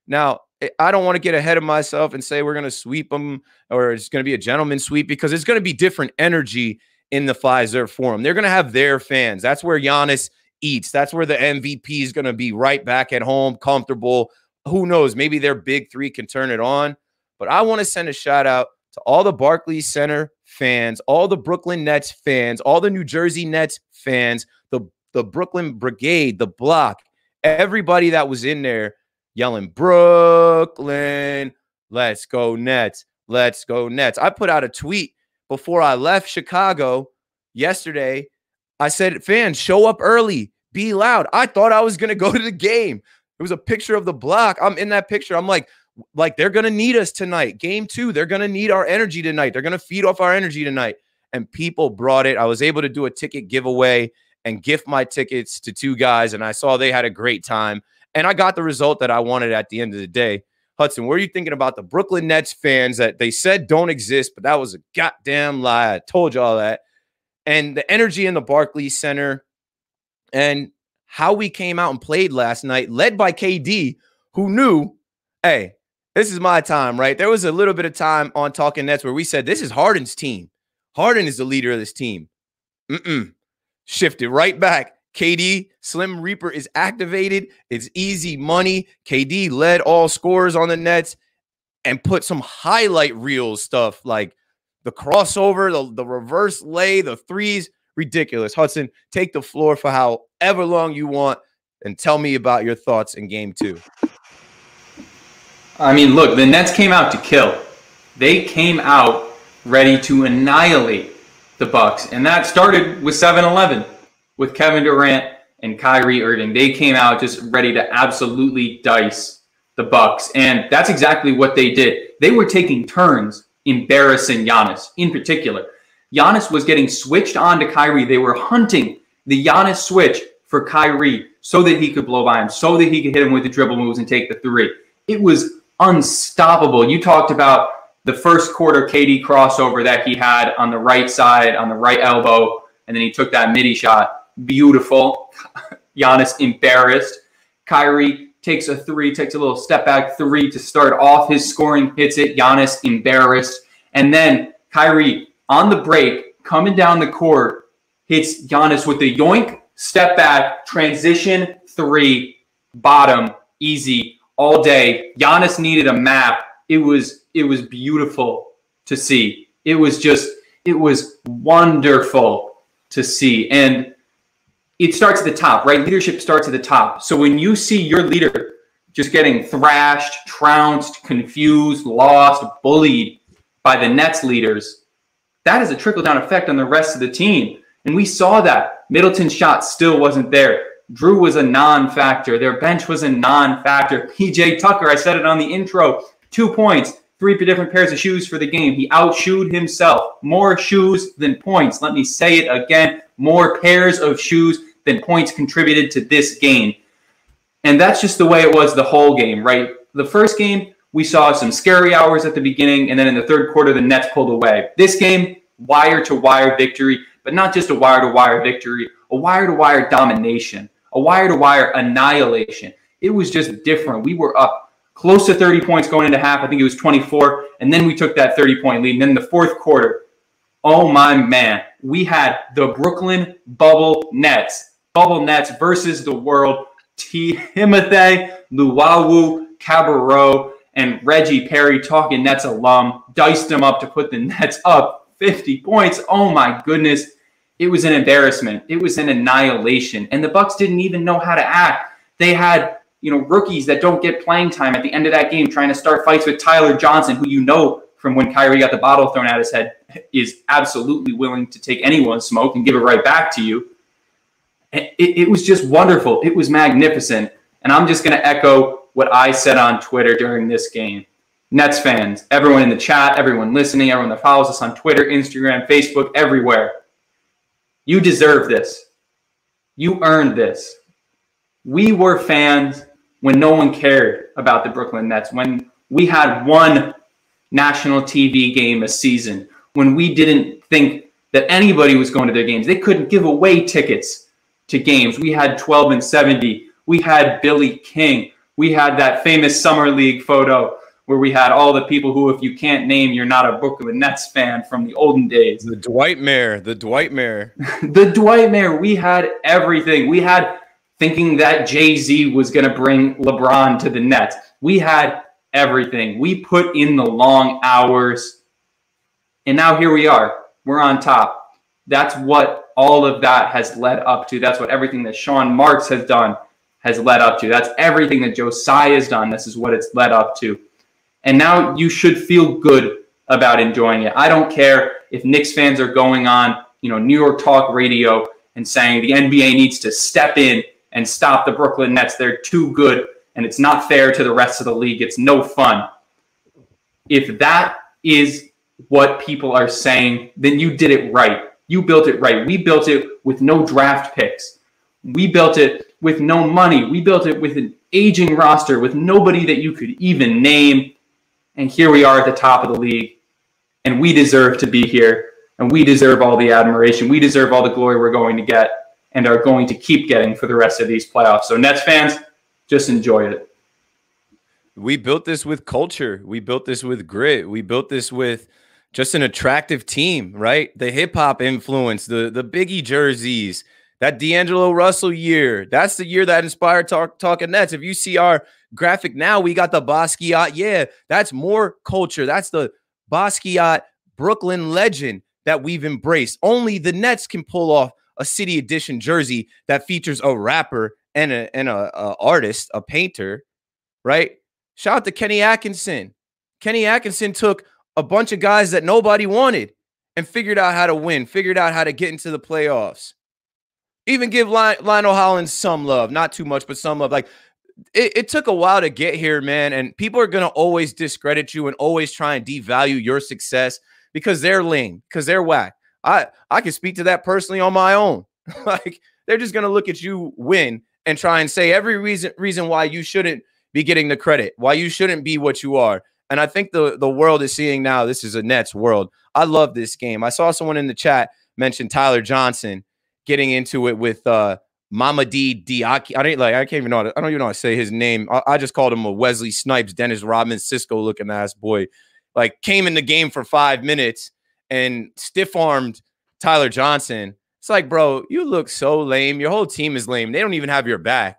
Now, I don't want to get ahead of myself and say we're going to sweep them or it's going to be a gentleman sweep because it's going to be different energy in the Fiserv Forum. They're going to have their fans. That's where Giannis eats. That's where the MVP is going to be right back at home, comfortable. Who knows? Maybe their big three can turn it on. But I want to send a shout out to all the Barclays Center fans, all the Brooklyn Nets fans, all the New Jersey Nets fans, the, the Brooklyn Brigade, the block, everybody that was in there yelling, Brooklyn, let's go Nets, let's go Nets. I put out a tweet before I left Chicago yesterday. I said, fans, show up early, be loud. I thought I was going to go to the game. It was a picture of the block. I'm in that picture. I'm like, like they're going to need us tonight. Game two, they're going to need our energy tonight. They're going to feed off our energy tonight. And people brought it. I was able to do a ticket giveaway and gift my tickets to two guys. And I saw they had a great time. And I got the result that I wanted at the end of the day. Hudson, what are you thinking about the Brooklyn Nets fans that they said don't exist, but that was a goddamn lie. I told you all that. And the energy in the Barclays Center and how we came out and played last night, led by KD, who knew, hey, this is my time, right? There was a little bit of time on Talking Nets where we said, this is Harden's team. Harden is the leader of this team. Mm-mm. Shifted right back. KD, Slim Reaper is activated. It's easy money. KD led all scorers on the Nets and put some highlight reel stuff like the crossover, the, the reverse lay, the threes. Ridiculous. Hudson, take the floor for however long you want and tell me about your thoughts in game two. I mean, look, the Nets came out to kill. They came out ready to annihilate the Bucks, and that started with 7-Eleven with Kevin Durant and Kyrie Irving. They came out just ready to absolutely dice the Bucks, and that's exactly what they did. They were taking turns embarrassing Giannis in particular. Giannis was getting switched on to Kyrie. They were hunting the Giannis switch for Kyrie so that he could blow by him, so that he could hit him with the dribble moves and take the three. It was unstoppable. You talked about the first quarter KD crossover that he had on the right side, on the right elbow, and then he took that midi shot. Beautiful. Giannis embarrassed. Kyrie takes a three, takes a little step back three to start off his scoring, hits it. Giannis embarrassed. And then Kyrie on the break, coming down the court, hits Giannis with the yoink, step back, transition three, bottom, easy all day. Giannis needed a map. It was it was beautiful to see. It was just it was wonderful to see. And it starts at the top, right? Leadership starts at the top. So when you see your leader just getting thrashed, trounced, confused, lost, bullied by the Nets leaders, that is a trickle down effect on the rest of the team. And we saw that. Middleton's shot still wasn't there. Drew was a non factor. Their bench was a non factor. PJ Tucker, I said it on the intro, two points, three different pairs of shoes for the game. He outshoed himself. More shoes than points. Let me say it again more pairs of shoes than points contributed to this game. And that's just the way it was the whole game, right? The first game, we saw some scary hours at the beginning, and then in the third quarter, the Nets pulled away. This game, wire to wire victory, but not just a wire to wire victory, a wire to wire domination a wire to wire annihilation. It was just different. We were up close to 30 points going into half. I think it was 24. And then we took that 30 point lead. And then the fourth quarter, oh my man, we had the Brooklyn Bubble Nets. Bubble Nets versus the world. Timothy Luwawu Cabarrot and Reggie Perry, talking Nets alum, diced them up to put the Nets up 50 points. Oh my goodness it was an embarrassment. It was an annihilation. And the Bucks didn't even know how to act. They had, you know, rookies that don't get playing time at the end of that game trying to start fights with Tyler Johnson, who you know from when Kyrie got the bottle thrown at his head is absolutely willing to take anyone's smoke and give it right back to you. It, it was just wonderful. It was magnificent. And I'm just going to echo what I said on Twitter during this game. Nets fans, everyone in the chat, everyone listening, everyone that follows us on Twitter, Instagram, Facebook, everywhere you deserve this. You earned this. We were fans when no one cared about the Brooklyn Nets, when we had one national TV game a season, when we didn't think that anybody was going to their games. They couldn't give away tickets to games. We had 12 and 70. We had Billy King. We had that famous Summer League photo where we had all the people who, if you can't name, you're not a Brooklyn Nets fan from the olden days. The Dwightmare, the Dwightmare, the Dwightmare. We had everything. We had thinking that Jay Z was going to bring LeBron to the Nets. We had everything. We put in the long hours, and now here we are. We're on top. That's what all of that has led up to. That's what everything that Sean Marks has done has led up to. That's everything that Joe Tsai has done. This is what it's led up to. And now you should feel good about enjoying it. I don't care if Knicks fans are going on, you know, New York Talk Radio and saying the NBA needs to step in and stop the Brooklyn Nets. They're too good and it's not fair to the rest of the league. It's no fun. If that is what people are saying, then you did it right. You built it right. We built it with no draft picks. We built it with no money. We built it with an aging roster, with nobody that you could even name. And here we are at the top of the league. And we deserve to be here. And we deserve all the admiration. We deserve all the glory we're going to get and are going to keep getting for the rest of these playoffs. So, Nets fans, just enjoy it. We built this with culture. We built this with grit. We built this with just an attractive team, right? The hip hop influence, the the Biggie jerseys, that D'Angelo Russell year. That's the year that inspired talk, talking Nets. If you see our graphic now, we got the Basquiat. Yeah, that's more culture. That's the Basquiat Brooklyn legend that we've embraced. Only the Nets can pull off a city edition jersey that features a rapper and a and a, a artist, a painter, right? Shout out to Kenny Atkinson. Kenny Atkinson took a bunch of guys that nobody wanted and figured out how to win, figured out how to get into the playoffs. Even give Lionel Hollins some love, not too much, but some love. Like it, it took a while to get here, man. And people are gonna always discredit you and always try and devalue your success because they're lame, because they're whack. I I can speak to that personally on my own. like they're just gonna look at you win and try and say every reason reason why you shouldn't be getting the credit, why you shouldn't be what you are. And I think the the world is seeing now this is a Nets world. I love this game. I saw someone in the chat mention Tyler Johnson getting into it with uh Mamadi Diaki. I don't like I can't even know to, I don't even know how to say his name. I, I, just called him a Wesley Snipes, Dennis Rodman, Cisco looking ass boy. Like came in the game for five minutes and stiff armed Tyler Johnson. It's like, bro, you look so lame. Your whole team is lame. They don't even have your back.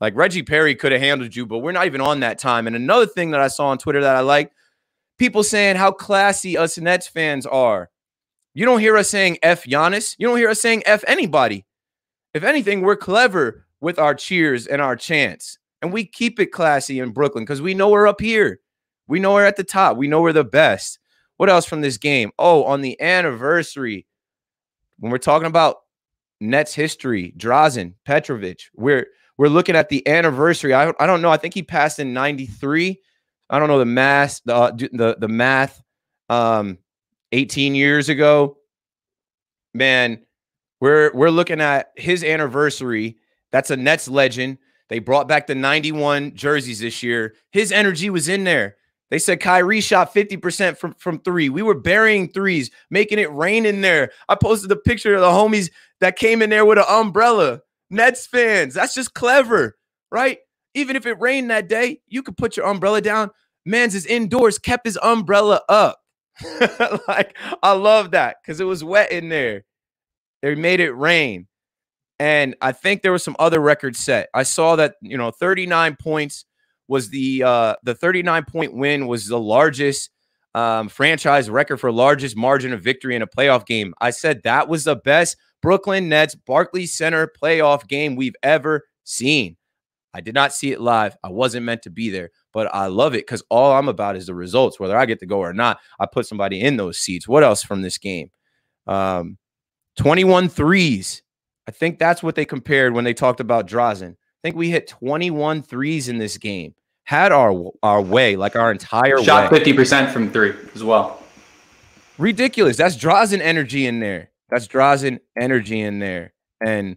Like Reggie Perry could have handled you, but we're not even on that time. And another thing that I saw on Twitter that I like, people saying how classy us Nets fans are. You don't hear us saying F Giannis. You don't hear us saying F anybody. If anything, we're clever with our cheers and our chants. And we keep it classy in Brooklyn because we know we're up here. We know we're at the top. We know we're the best. What else from this game? Oh, on the anniversary, when we're talking about Nets history, Drazen, Petrovic, we're we're looking at the anniversary. I, I don't know. I think he passed in 93. I don't know the math, the uh, the the math. Um, 18 years ago. Man, we're we're looking at his anniversary. That's a Nets legend. They brought back the 91 jerseys this year. His energy was in there. They said Kyrie shot 50% from, from three. We were burying threes, making it rain in there. I posted a picture of the homies that came in there with an umbrella. Nets fans, that's just clever, right? Even if it rained that day, you could put your umbrella down. Man's is indoors, kept his umbrella up. like, I love that because it was wet in there. They made it rain. And I think there was some other records set. I saw that, you know, 39 points was the uh, the 39 point win was the largest um, franchise record for largest margin of victory in a playoff game. I said that was the best Brooklyn Nets Barclays Center playoff game we've ever seen. I did not see it live. I wasn't meant to be there, but I love it because all I'm about is the results, whether I get to go or not. I put somebody in those seats. What else from this game? Um, 21 threes. I think that's what they compared when they talked about Drazen. I think we hit 21 threes in this game had our our way, like our entire shot fifty percent from three as well. Ridiculous. That's Drazen energy in there. That's Drazen energy in there. And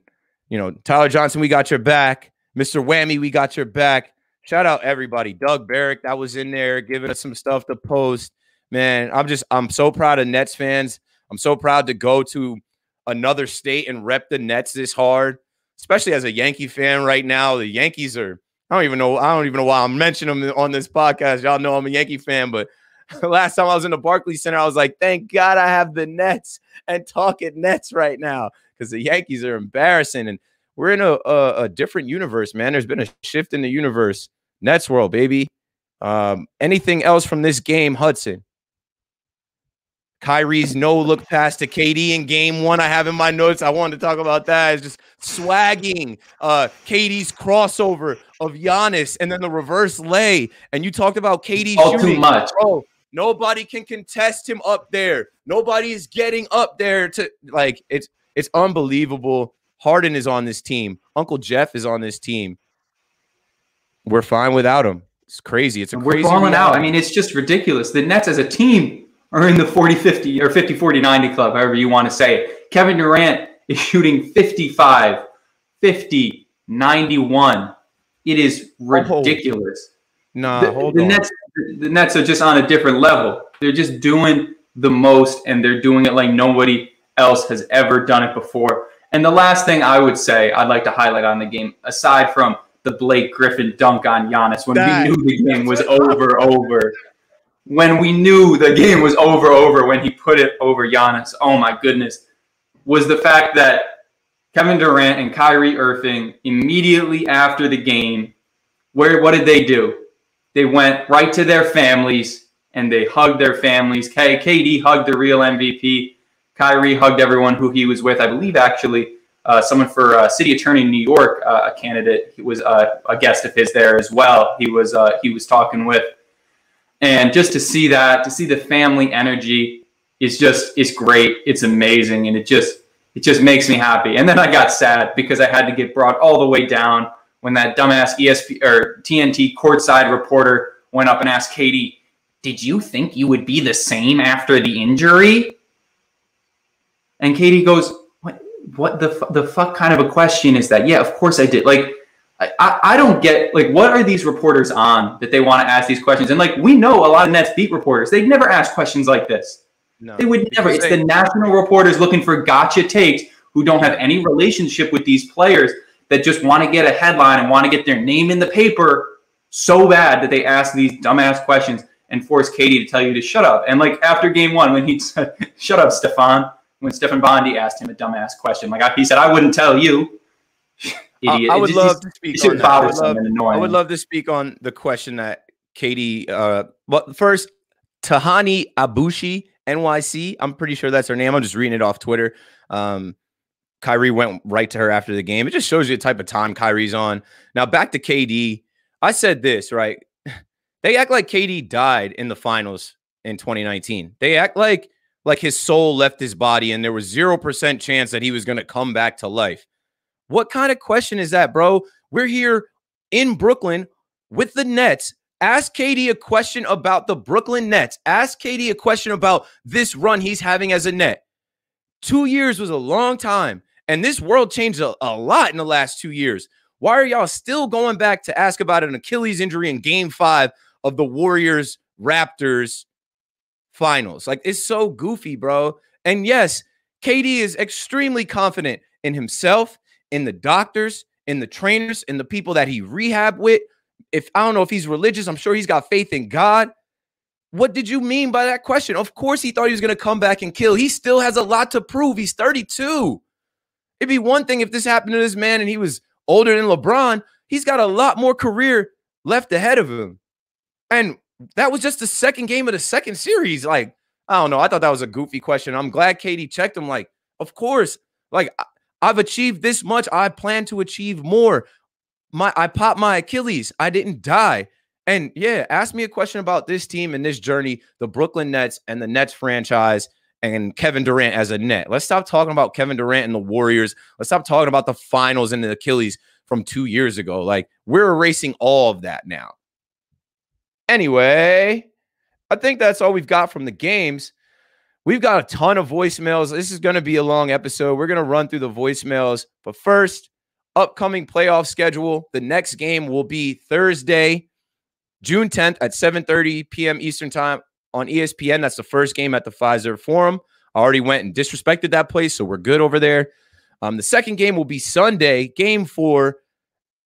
you know, Tyler Johnson, we got your back. Mr. Whammy, we got your back. Shout out everybody. Doug Barrick, that was in there, giving us some stuff to post. Man, I'm just I'm so proud of Nets fans. I'm so proud to go to another state and rep the Nets this hard, especially as a Yankee fan right now. The Yankees are I don't even know. I don't even know why I'm mentioning them on this podcast. Y'all know I'm a Yankee fan, but last time I was in the Barclays Center, I was like, thank God I have the Nets and talking Nets right now because the Yankees are embarrassing. And we're in a, a, a, different universe, man. There's been a shift in the universe. Nets world, baby. Um, anything else from this game, Hudson? Kyrie's no look pass to KD in game one. I have in my notes. I wanted to talk about that. It's just swagging uh KD's crossover of Giannis and then the reverse lay. And you talked about KD All shooting. too much. Bro, nobody can contest him up there. Nobody is getting up there to like it's it's unbelievable. Harden is on this team. Uncle Jeff is on this team. We're fine without him. It's crazy. It's a We're crazy. We're falling out. I mean, it's just ridiculous. The Nets as a team are in the 40 50 or 50 40 90 club, however you want to say it. Kevin Durant is shooting 55, 50, 91. It is ridiculous. Nah, the, hold the on. Nets, the Nets are just on a different level. They're just doing the most, and they're doing it like nobody else has ever done it before. And the last thing I would say I'd like to highlight on the game, aside from the Blake Griffin dunk on Giannis when that, we knew the game was over, over. When we knew the game was over, over, when he put it over Giannis, oh my goodness, was the fact that Kevin Durant and Kyrie Irving immediately after the game, where what did they do? They went right to their families and they hugged their families. K- KD hugged the real MVP. Kyrie hugged everyone who he was with. I believe actually uh, someone for uh, city attorney in New York, uh, a candidate, he was uh, a guest of his there as well. He was uh, he was talking with, and just to see that, to see the family energy is just it's great. It's amazing, and it just it just makes me happy. And then I got sad because I had to get brought all the way down when that dumbass ESP or TNT courtside reporter went up and asked KD "Did you think you would be the same after the injury?" And KD goes, "What? What the the fuck kind of a question is that?" Yeah, of course I did. Like, I, I don't get like what are these reporters on that they want to ask these questions? And like we know a lot of Nets beat reporters, they'd never ask questions like this. No, they would never. It's they, the national reporters looking for gotcha takes who don't have any relationship with these players that just want to get a headline and want to get their name in the paper so bad that they ask these dumbass questions and force KD to tell you to shut up. And like after game one, when he said, "Shut up, Stefan," when Stefan Bondy asked him a dumbass question. Like he said, I wouldn't tell you. Idiot. I, I would just, love to speak on that. I would love, I would love to speak on the question that KD. Uh, well, first, Tahanie Aboushi NYC. I'm pretty sure that's her name. I'm just reading it off Twitter. Um, Kyrie went right to her after the game. It just shows you the type of time Kyrie's on. Now back to KD. I said this right. They act like KD died in the finals in 2019. They act like like his soul left his body and there was 0% chance that he was going to come back to life. What kind of question is that, bro? We're here in Brooklyn with the Nets. Ask KD a question about the Brooklyn Nets. Ask KD a question about this run he's having as a net. Two years was a long time, and this world changed a, a lot in the last two years. Why are y'all still going back to ask about an Achilles injury in game five of the Warriors Raptors finals. Like it's so goofy, bro. And yes, KD is extremely confident in himself, in the doctors, in the trainers, in the people that he rehab with. If I don't know if he's religious, I'm sure he's got faith in God. What did you mean by that question? Of course, he thought he was going to come back and kill. He still has a lot to prove. He's 32. It'd be one thing if this happened to this man and he was older than LeBron. He's got a lot more career left ahead of him. And that was just the second game of the second series. Like, I don't know. I thought that was a goofy question. I'm glad KD checked him. Like, of course, like I've achieved this much. I plan to achieve more. My I popped my Achilles. I didn't die. And yeah, ask me a question about this team and this journey, the Brooklyn Nets and the Nets franchise and Kevin Durant as a net. Let's stop talking about Kevin Durant and the Warriors. Let's stop talking about the finals and the Achilles from two years ago. Like we're erasing all of that now. Anyway, I think that's all we've got from the games. We've got a ton of voicemails. This is going to be a long episode. We're going to run through the voicemails. But first, upcoming playoff schedule. The next game will be Thursday, June 10th at 7:30 p.m. Eastern Time on ESPN. That's the first game at the Fiserv Forum. I already went and disrespected that place, so we're good over there. Um, the second game will be Sunday, game four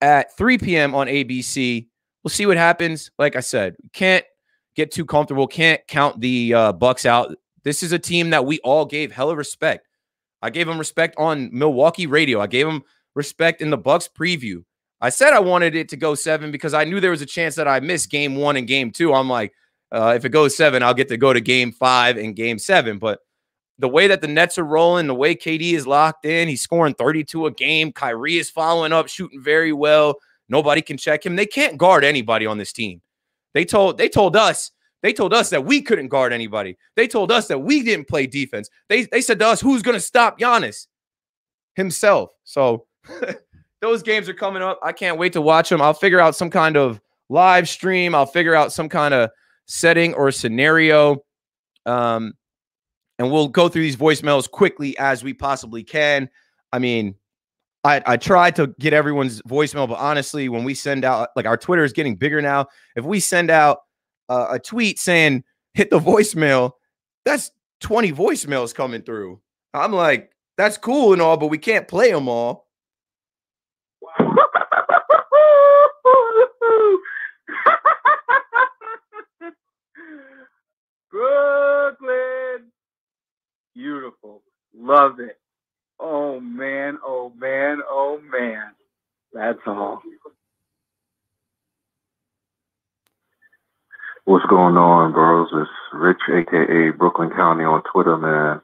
at 3 p.m. on ABC. We'll see what happens. Like I said, can't get too comfortable. Can't count the uh, Bucks out. This is a team that we all gave hella respect. I gave them respect on Milwaukee radio. I gave them respect in the Bucks preview. I said I wanted it to go seven because I knew there was a chance that I missed game one and game two. I'm like, uh, if it goes seven, I'll get to go to game five and game seven. But the way that the Nets are rolling, the way KD is locked in, he's scoring 32 a game. Kyrie is following up, shooting very well. Nobody can check him. They can't guard anybody on this team. They told they told us they told us that we couldn't guard anybody. They told us that we didn't play defense. They they said to us, who's going to stop Giannis? Himself. So those games are coming up. I can't wait to watch them. I'll figure out some kind of live stream. I'll figure out some kind of setting or scenario. Um, and we'll go through these voicemails quickly as we possibly can. I mean, I, I tried to get everyone's voicemail, but honestly, when we send out, like our Twitter is getting bigger now. If we send out uh, a tweet saying hit the voicemail, that's 20 voicemails coming through. I'm like, that's cool and all, but we can't play them all. Brooklyn. Beautiful. Love it. Oh man, oh man, oh man. That's all. What's going on, bros? It's Rich, aka Brooklyn County on Twitter, man.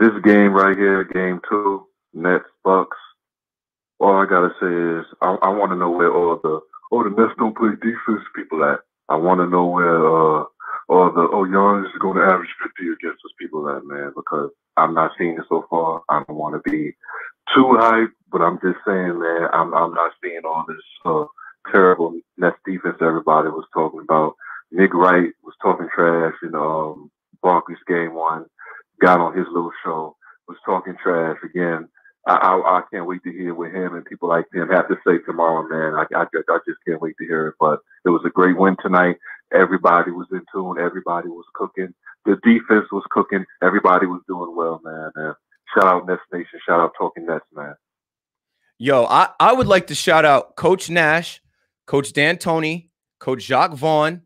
This game right here, game two, Nets Bucks. All I gotta say is I, I want to know where all the all the Nets don't play defense people at. I want to know where uh all the oh Giannis is going to average 50 against those people at man because I'm not seeing it so far. I don't want to be too hype, but I'm just saying, man, I'm I'm not seeing all this uh, terrible Nets defense everybody was talking about. Nick Wright was talking trash in um, Barclays game one, got on his little show, was talking trash again. I, I, I can't wait to hear what him and people like him have to say tomorrow, man. I, I, I just can't wait to hear it. But it was a great win tonight. Everybody was in tune. Everybody was cooking. The defense was cooking. Everybody was doing well, man. man. Shout out Nets Nation. Shout out Talking Nets, man. Yo, I, I would like to shout out Coach Nash, Coach D'Antoni, Coach Jacque Vaughn,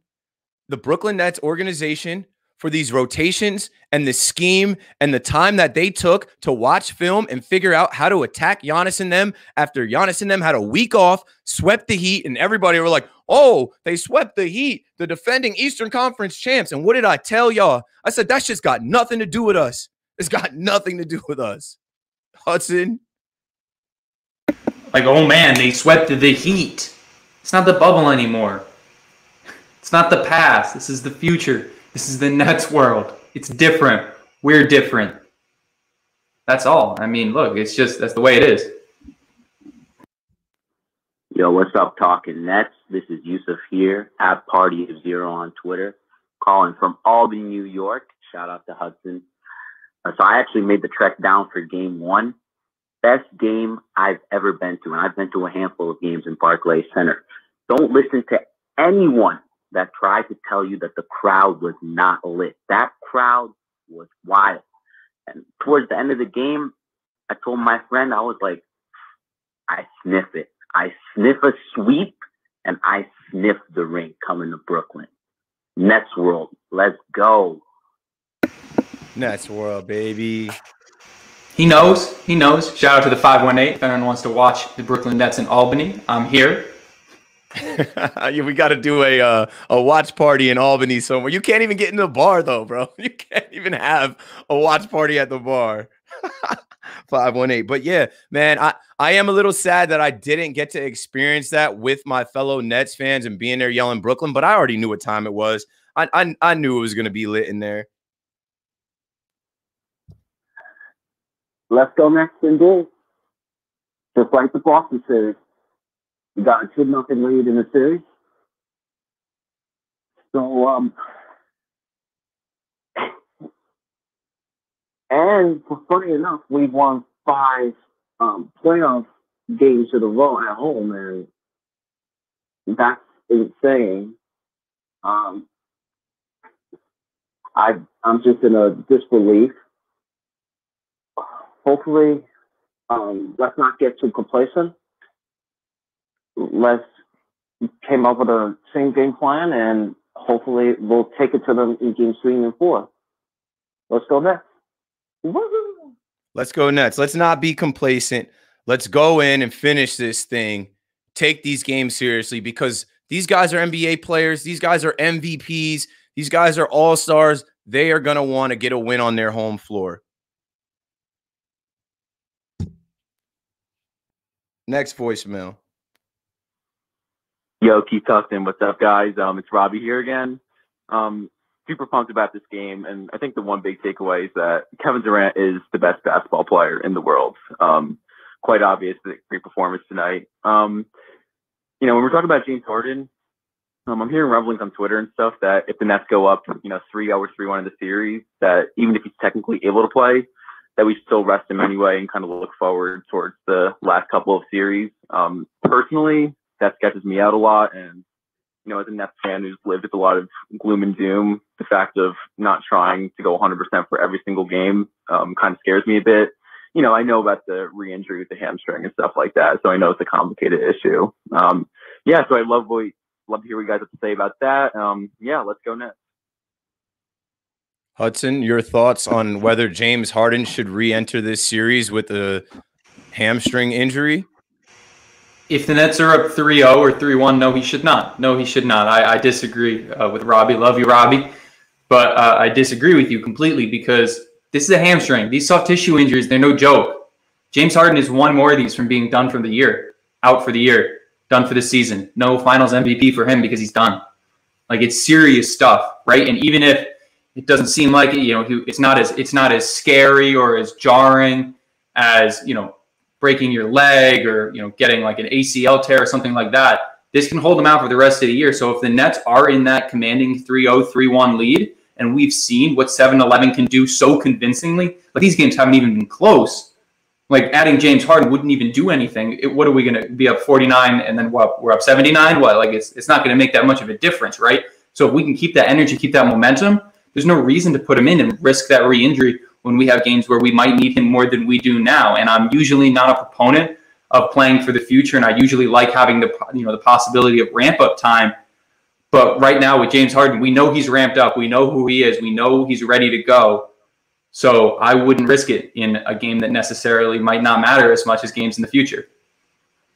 the Brooklyn Nets organization for these rotations and the scheme and the time that they took to watch film and figure out how to attack Giannis and them after Giannis and them had a week off, swept the Heat, and everybody were like, oh, they swept the Heat, the defending Eastern Conference champs. And what did I tell y'all? I said, that's just got nothing to do with us. It's got nothing to do with us. Hudson. Like, oh man, they swept the Heat. It's not the bubble anymore. It's not the past. This is the future. This is the Nets world. It's different. We're different. That's all. I mean, look, it's just that's the way it is. Yo, what's up, talking Nets? This is Yusuf here at Party of Zero on Twitter, calling from Albany, New York. Shout out to Hudson. Uh, so I actually made the trek down for Game One. Best game I've ever been to, and I've been to a handful of games in Barclays Center. Don't listen to anyone that tried to tell you that the crowd was not lit. That crowd was wild. And towards the end of the game, I told my friend, I was like, I sniff it. I sniff a sweep and I sniff the ring coming to Brooklyn. Nets world, let's go. Nets world, baby. He knows. He knows. Shout out to the 518. If anyone wants to watch the Brooklyn Nets in Albany, I'm here. we got to do a uh, a watch party in Albany somewhere. You can't even get in the bar though, bro. You can't even have a watch party at the bar. 518. But yeah, man, I, I am a little sad that I didn't get to experience that with my fellow Nets fans and being there yelling Brooklyn, but I already knew what time it was. I I, I knew it was going to be lit in there. Let's go next indeed. Just like the Boston series. We got a nothing lead in the series. So um and funny enough, we've won five um, playoff games in a row at home, and that's insane. Um, I I'm just in a disbelief. Hopefully, um, let's not get too complacent let's came up with a same game plan, and hopefully we'll take it to them in games three and four. Let's go Nets. Let's go Nets. Let's not be complacent. Let's go in and finish this thing. Take these games seriously because these guys are NBA players. These guys are MVPs. These guys are all stars. They are going to want to get a win on their home floor. Next voicemail. Yo, Keith Hudson, what's up, guys? Um, it's Robbie here again. Um, super pumped about this game, and I think the one big takeaway is that Kevin Durant is the best basketball player in the world. Um, quite obvious, the great performance tonight. Um, you know, when we're talking about James Harden, um, I'm hearing rumblings on Twitter and stuff that if the Nets go up, you know, 3 0 3 1 in the series, that even if he's technically able to play, that we still rest him anyway and kind of look forward towards the last couple of series. Um, personally, that sketches me out a lot. And, you know, as a Nets fan who's lived with a lot of gloom and doom, the fact of not trying to go 100% for every single game um, kind of scares me a bit. You know, I know about the re-injury with the hamstring and stuff like that, so I know it's a complicated issue. Um, yeah, so I love what love to hear what you guys have to say about that. Um, yeah, let's go Nets. Hudson, your thoughts on whether James Harden should re-enter this series with a hamstring injury? If the Nets are up 3-0 or 3-1, no, he should not. No, he should not. I, I disagree uh, with Robbie. Love you, Robbie. But uh, I disagree with you completely because this is a hamstring. These soft tissue injuries, they're no joke. James Harden is one more of these from being done for the year, out for the year, done for the season. No finals MVP for him because he's done. Like it's serious stuff, right? And even if it doesn't seem like it. You know, it's not as it's not as scary or as jarring as you know breaking your leg or you know getting like an ACL tear or something like that. This can hold them out for the rest of the year. So if the Nets are in that commanding 3-0, 3-1 lead, and we've seen what 7-Eleven can do so convincingly, but these games haven't even been close. Like adding James Harden wouldn't even do anything. It, what are we going to be up 49 and then what? We're up 79. What? Like it's it's not going to make that much of a difference, right? So if we can keep that energy, keep that momentum, there's no reason to put him in and risk that re-injury when we have games where we might need him more than we do now. And I'm usually not a proponent of playing for the future, and I usually like having the you know the possibility of ramp up time. But right now with James Harden, we know he's ramped up. We know who he is. We know he's ready to go. So I wouldn't risk it in a game that necessarily might not matter as much as games in the future.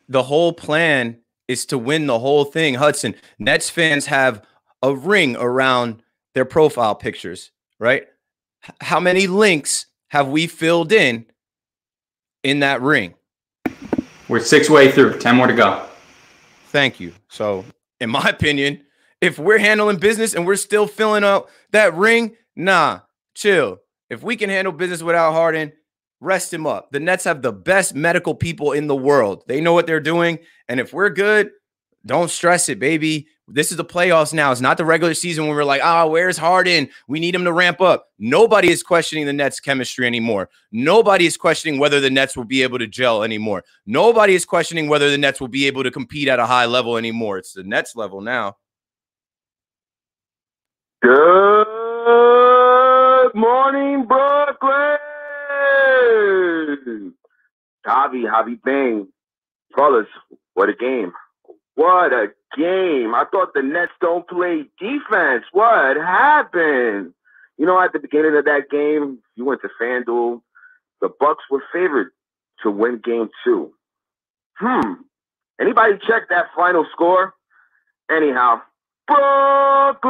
The whole plan is to win the whole thing, Hudson. Nets fans have a ring around their profile pictures, right? How many links have we filled in in that ring? We're six way through, 10 more to go. Thank you. So, in my opinion, if we're handling business and we're still filling out that ring, nah, chill. If we can handle business without Harden, rest him up. The Nets have the best medical people in the world. They know what they're doing. And if we're good, don't stress it, baby. This is the playoffs now. It's not the regular season when we're like, ah, oh, where's Harden? We need him to ramp up. Nobody is questioning the Nets' chemistry anymore. Nobody is questioning whether the Nets will be able to gel anymore. Nobody is questioning whether the Nets will be able to compete at a high level anymore. It's the Nets level now. Good morning, Brooklyn. Javi, Javi Bang. Fellas, what a game. What a game. I thought the Nets don't play defense. What happened? You know, at the beginning of that game, you went to FanDuel. The Bucks were favored to win game two. Hmm. Anybody check that final score? Anyhow, Brooklyn!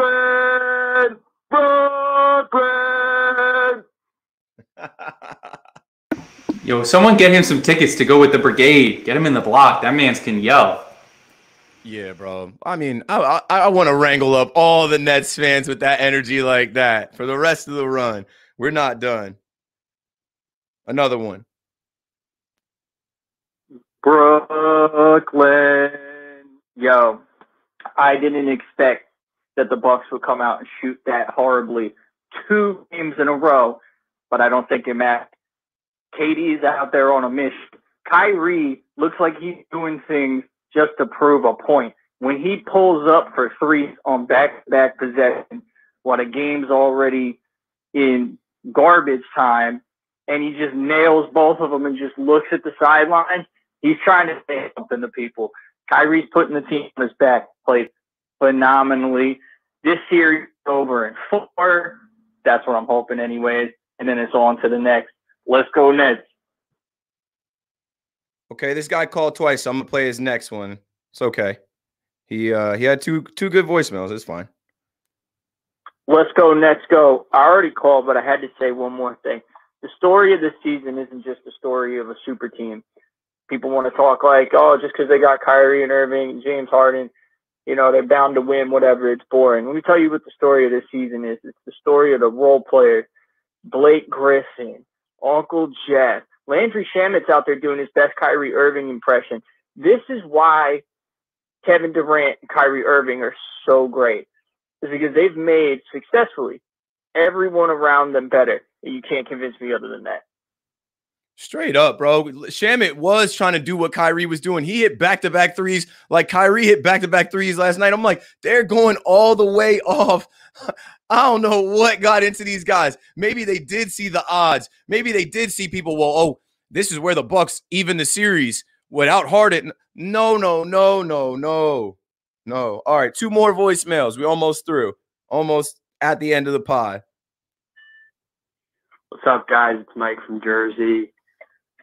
Brooklyn! Yo, someone get him some tickets to go with the brigade. Get him in the block. That man's can yell. Yeah, bro. I mean, I I, I want to wrangle up all the Nets fans with that energy like that for the rest of the run. We're not done. Another one. Brooklyn. Yo, I didn't expect that the Bucks would come out and shoot that horribly two games in a row, but I don't think it matters. KD's out there on a mission. Kyrie looks like he's doing things just to prove a point. When he pulls up for threes on back-to-back possession, while the game's already in garbage time, and he just nails both of them and just looks at the sideline, he's trying to say something to people. Kyrie's putting the team on his back, played phenomenally. This series over in four. That's what I'm hoping, anyways. And then it's on to the next. Let's go Nets. Okay, this guy called twice. So I'm gonna play his next one. It's okay. He uh he had two two good voicemails. It's fine. Let's go, Nets go. I already called, but I had to say one more thing. The story of this season isn't just the story of a super team. People want to talk like, oh, just because they got Kyrie and Irving, and James Harden, you know, they're bound to win, whatever. It's boring. Let me tell you what the story of this season is. It's the story of the role players, Blake Griffin, Uncle Jeff, Landry Shamet's out there doing his best Kyrie Irving impression. This is why Kevin Durant and Kyrie Irving are so great. Is because they've made successfully everyone around them better. You can't convince me other than that. Straight up, bro. Shamet was trying to do what Kyrie was doing. He hit back to back threes like Kyrie hit back to back threes last night. I'm like, they're going all the way off. I don't know what got into these guys. Maybe they did see the odds. Maybe they did see people, well, oh, this is where the Bucks even the series without Harden. No, no, no, no, no, no. All right, two more voicemails. We almost through. Almost at the end of the pod. What's up, guys? It's Mike from Jersey.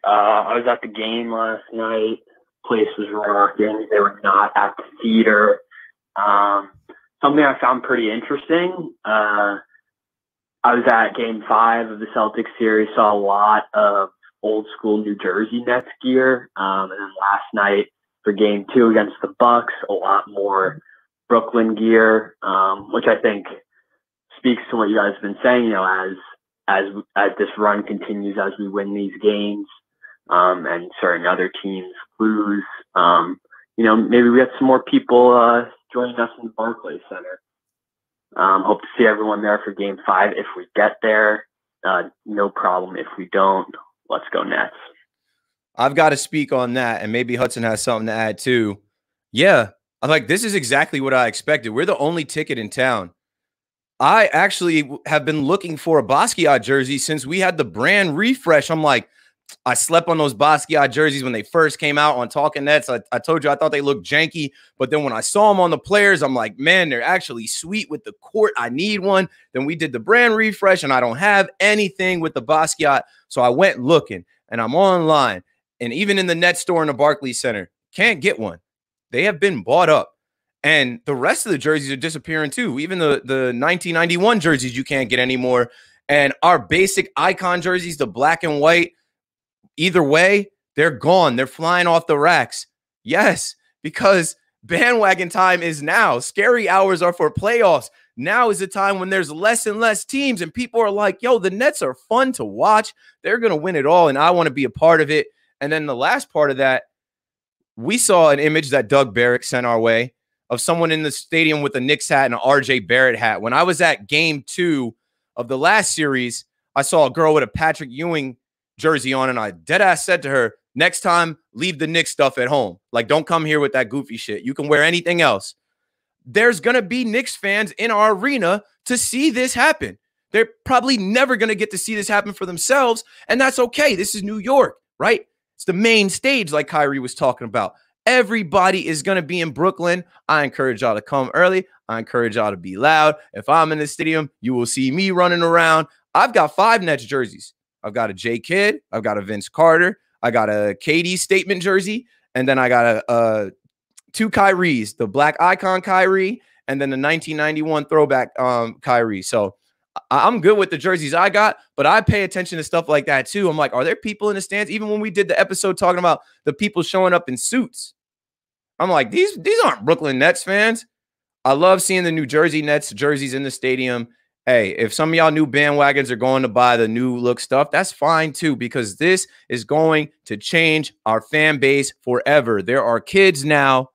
Uh, I was at the game last night. Place was rocking. They were not at the theater. Um, something I found pretty interesting. Uh, I was at Game Five of the Celtics series. Saw a lot of old school New Jersey Nets gear, um, and then last night for Game Two against the Bucks, a lot more Brooklyn gear, um, which I think speaks to what you guys have been saying. You know, as as as this run continues, as we win these games, um, and certain other teams lose. Um, you know, maybe we have some more people uh, joining us in the Barclays Center. Um, hope to see everyone there for Game Five. If we get there, uh, no problem. If we don't, let's go Nets. I've got to speak on that, and maybe Hudson has something to add too. Yeah, I'm like, this is exactly what I expected. We're the only ticket in town. I actually have been looking for a Basquiat jersey since we had the brand refresh. I'm like, I slept on those Basquiat jerseys when they first came out on Talking Nets. I, I told you I thought they looked janky, but then when I saw them on the players, I'm like, man, they're actually sweet with the court. I need one. Then we did the brand refresh, and I don't have anything with the Basquiat. So I went looking, and I'm online, and even in the net store in the Barclays Center, can't get one. They have been bought up. And the rest of the jerseys are disappearing too. Even the, the 1991 jerseys you can't get anymore. And our basic icon jerseys, the black and white, Either way, they're gone. They're flying off the racks. Yes, because bandwagon time is now. Scary hours are for playoffs. Now is the time when there's less and less teams, and people are like, yo, the Nets are fun to watch. They're going to win it all, and I want to be a part of it. And then the last part of that, we saw an image that Doug Barrick sent our way of someone in the stadium with a Knicks hat and an RJ Barrett hat. When I was at game two of the last series, I saw a girl with a Patrick Ewing jersey on, and I dead ass said to her, next time, leave the Knicks stuff at home. Like, don't come here with that goofy shit. You can wear anything else. There's gonna be Knicks fans in our arena to see this happen. They're probably never gonna get to see this happen for themselves, and that's okay. This is New York, right? It's the main stage, like Kyrie was talking about. Everybody is going to be in Brooklyn. I encourage y'all to come early. I encourage y'all to be loud. If I'm in the stadium, you will see me running around. I've got five Nets jerseys. I've got a J Kidd, I've got a Vince Carter, I got a KD statement jersey, and then I got a, a two Kyries, the black icon Kyrie, and then the 1991 throwback um Kyrie. So I- I'm good with the jerseys I got, but I pay attention to stuff like that too. I'm like, are there people in the stands? Even when we did the episode talking about the people showing up in suits, I'm like, these these aren't Brooklyn Nets fans. I love seeing the New Jersey Nets jerseys in the stadium hey, if some of y'all new bandwagons are going to buy the new look stuff, that's fine too, because this is going to change our fan base forever. There are kids now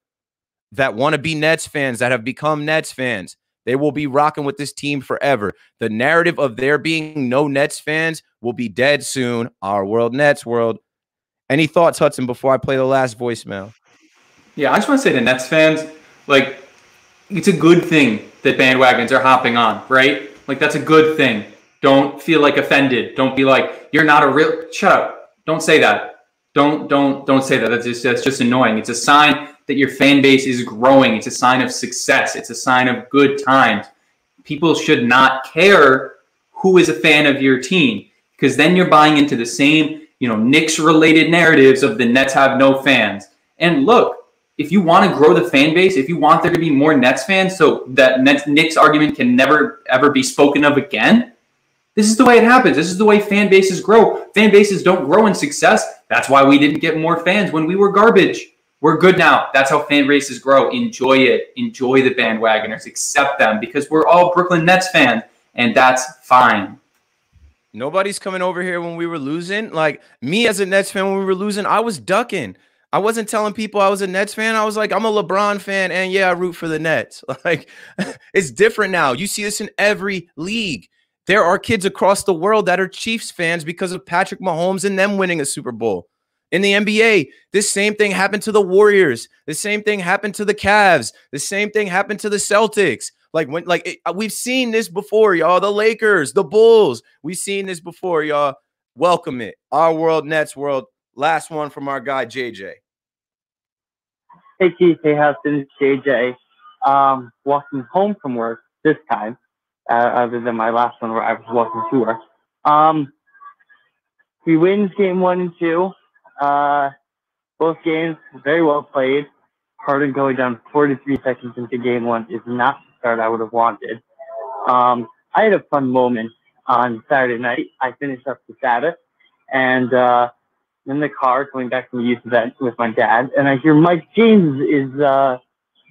that want to be Nets fans that have become Nets fans. They will be rocking with this team forever. The narrative of there being no Nets fans will be dead soon. Our world, Nets world. Any thoughts, Hudson, before I play the last voicemail? Yeah, I just want to say to Nets fans, like, it's a good thing that bandwagons are hopping on, right? Like that's a good thing. Don't feel like offended. Don't be like, you're not a real shut up. Don't say that. Don't don't don't say that. That's just that's just annoying. It's a sign that your fan base is growing. It's a sign of success. It's a sign of good times. People should not care who is a fan of your team because then you're buying into the same, you know, Knicks related narratives of the Nets have no fans. And look, if you want to grow the fan base, if you want there to be more Nets fans so that Nets Knicks argument can never ever be spoken of again, this is the way it happens. This is the way fan bases grow. Fan bases don't grow in success. That's why we didn't get more fans when we were garbage. We're good now. That's how fan bases grow. Enjoy it. Enjoy the bandwagoners. Accept them because we're all Brooklyn Nets fans, and that's fine. Nobody's coming over here when we were losing. Like me as a Nets fan, when we were losing, I was ducking. I wasn't telling people I was a Nets fan. I was like, I'm a LeBron fan, and yeah, I root for the Nets. Like, it's different now. You see this in every league. There are kids across the world that are Chiefs fans because of Patrick Mahomes and them winning a Super Bowl. In the NBA, this same thing happened to the Warriors. The same thing happened to the Cavs. The same thing happened to the Celtics. Like when, like it, we've seen this before, y'all. The Lakers, the Bulls. We've seen this before, y'all. Welcome it. Our world, Nets world. Last one from our guy JJ. Hey Keith, hey it's JJ. Um, walking home from work this time uh, other than my last one where I was walking to work. Um, we win game one and two. Uh, both games very well played. Harden going down 43 seconds into game one is not the start I would have wanted. Um, I had a fun moment on Saturday night. I finished up the Sabbath and uh, in the car coming back from the youth event with my dad, and I hear Mike James is uh,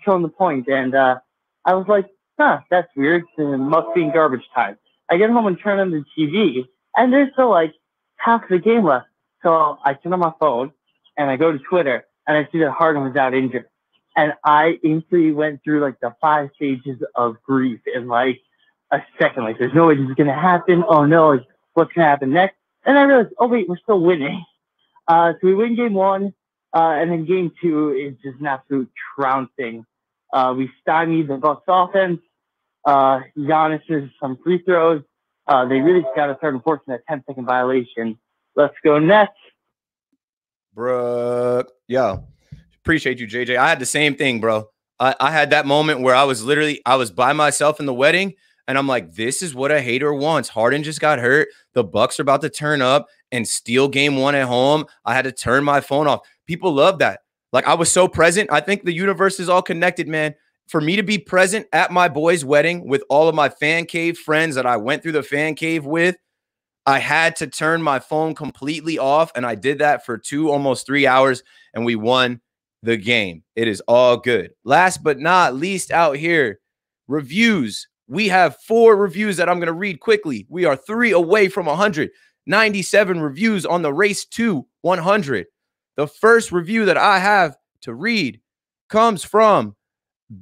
showing the point, and uh, I was like, huh, that's weird. It must be in garbage time. I get home and turn on the TV, and there's still like half the game left. So I turn on my phone and I go to Twitter and I see that Harden was out injured. And I instantly went through like the five stages of grief in like a second. Like, there's no way this is going to happen. Oh no, what's going to happen next? And I realized, oh wait, we're still winning. Uh, so we win game one. Uh, and then game two is just an absolute trouncing uh, we stymied the Bucks offense. Uh, Giannis missed some free throws. Uh, they really got to start enforcing that 10 second violation. Let's go Nets. Brooke, yo, appreciate you, JJ. I had the same thing, bro. I, I had that moment where I was literally I was by myself in the wedding, and I'm like, this is what a hater wants. Harden just got hurt. The Bucks are about to turn up and steal game one at home. I had to turn my phone off. People love that. Like I was so present. I think the universe is all connected, man. For me to be present at my boy's wedding with all of my fan cave friends that I went through the fan cave with, I had to turn my phone completely off. And I did that for two, almost three hours, and we won the game. It is all good. Last but not least, out here, reviews. We have four reviews that I'm going to read quickly. We are three away from 197 reviews on the race to 100. The first review that I have to read comes from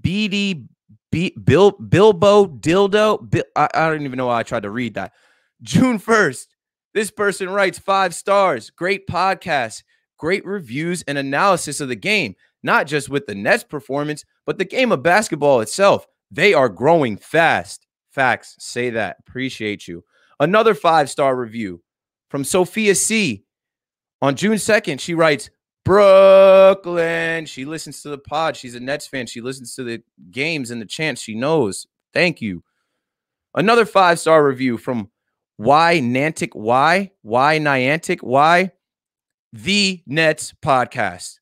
BD B, Bill, Bilbo Dildo. Bil, I, I don't even know why I tried to read that. June 1st, this person writes five stars, great podcast, great reviews and analysis of the game, not just with the Nets performance, but the game of basketball itself. They are growing fast. Facts say that. Appreciate you. Another five star review from Sophia C. On June 2nd, she writes, Brooklyn. She listens to the pod. She's a Nets fan. She listens to the games and the chants. She knows. Thank you. Another five star review from Why Nantic Why Why Niantic Why the Nets podcast.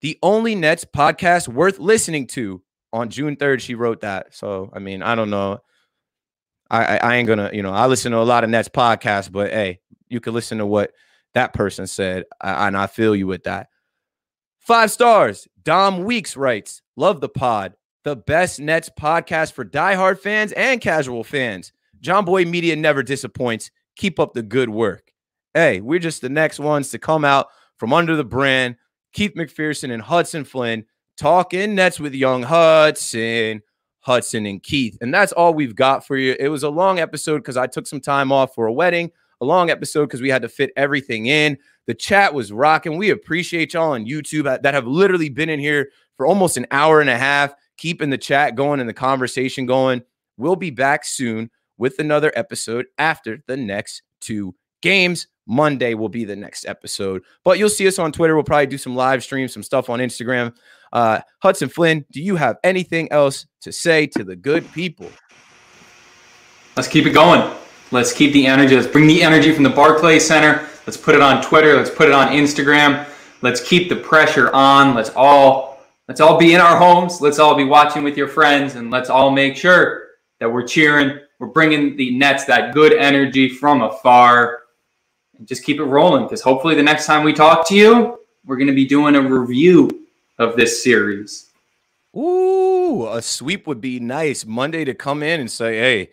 The only Nets podcast worth listening to. On June 3rd, she wrote that. So, I mean, I don't know. I, I, I ain't gonna, you know, I listen to a lot of Nets podcasts, but hey, you can listen to what that person said, and I feel you with that. Five stars. Dom Weeks writes, Love the pod. The best Nets podcast for diehard fans and casual fans. Jomboy Media never disappoints. Keep up the good work. Hey, we're just the next ones to come out from under the brand. Keith McPherson and Hudson Flynn talking Nets with young Hudson, Hudson and Keith. And that's all we've got for you. It was a long episode because I took some time off for a wedding a long episode because we had to fit everything in. The chat was rocking. We appreciate y'all on YouTube uh, that have literally been in here for almost an hour and a half, keeping the chat going and the conversation going. We'll be back soon with another episode after the next two games. Monday will be the next episode. But you'll see us on Twitter. We'll probably do some live streams, some stuff on Instagram. Uh, Hudson Flynn, do you have anything else to say to the good people? Let's keep it going. Let's keep the energy. Let's bring the energy from the Barclays Center. Let's put it on Twitter. Let's put it on Instagram. Let's keep the pressure on. Let's all let's all be in our homes. Let's all be watching with your friends, and let's all make sure that we're cheering. We're bringing the Nets that good energy from afar. Just keep it rolling because hopefully the next time we talk to you, we're going to be doing a review of this series. Ooh, a sweep would be nice. Monday to come in and say, hey,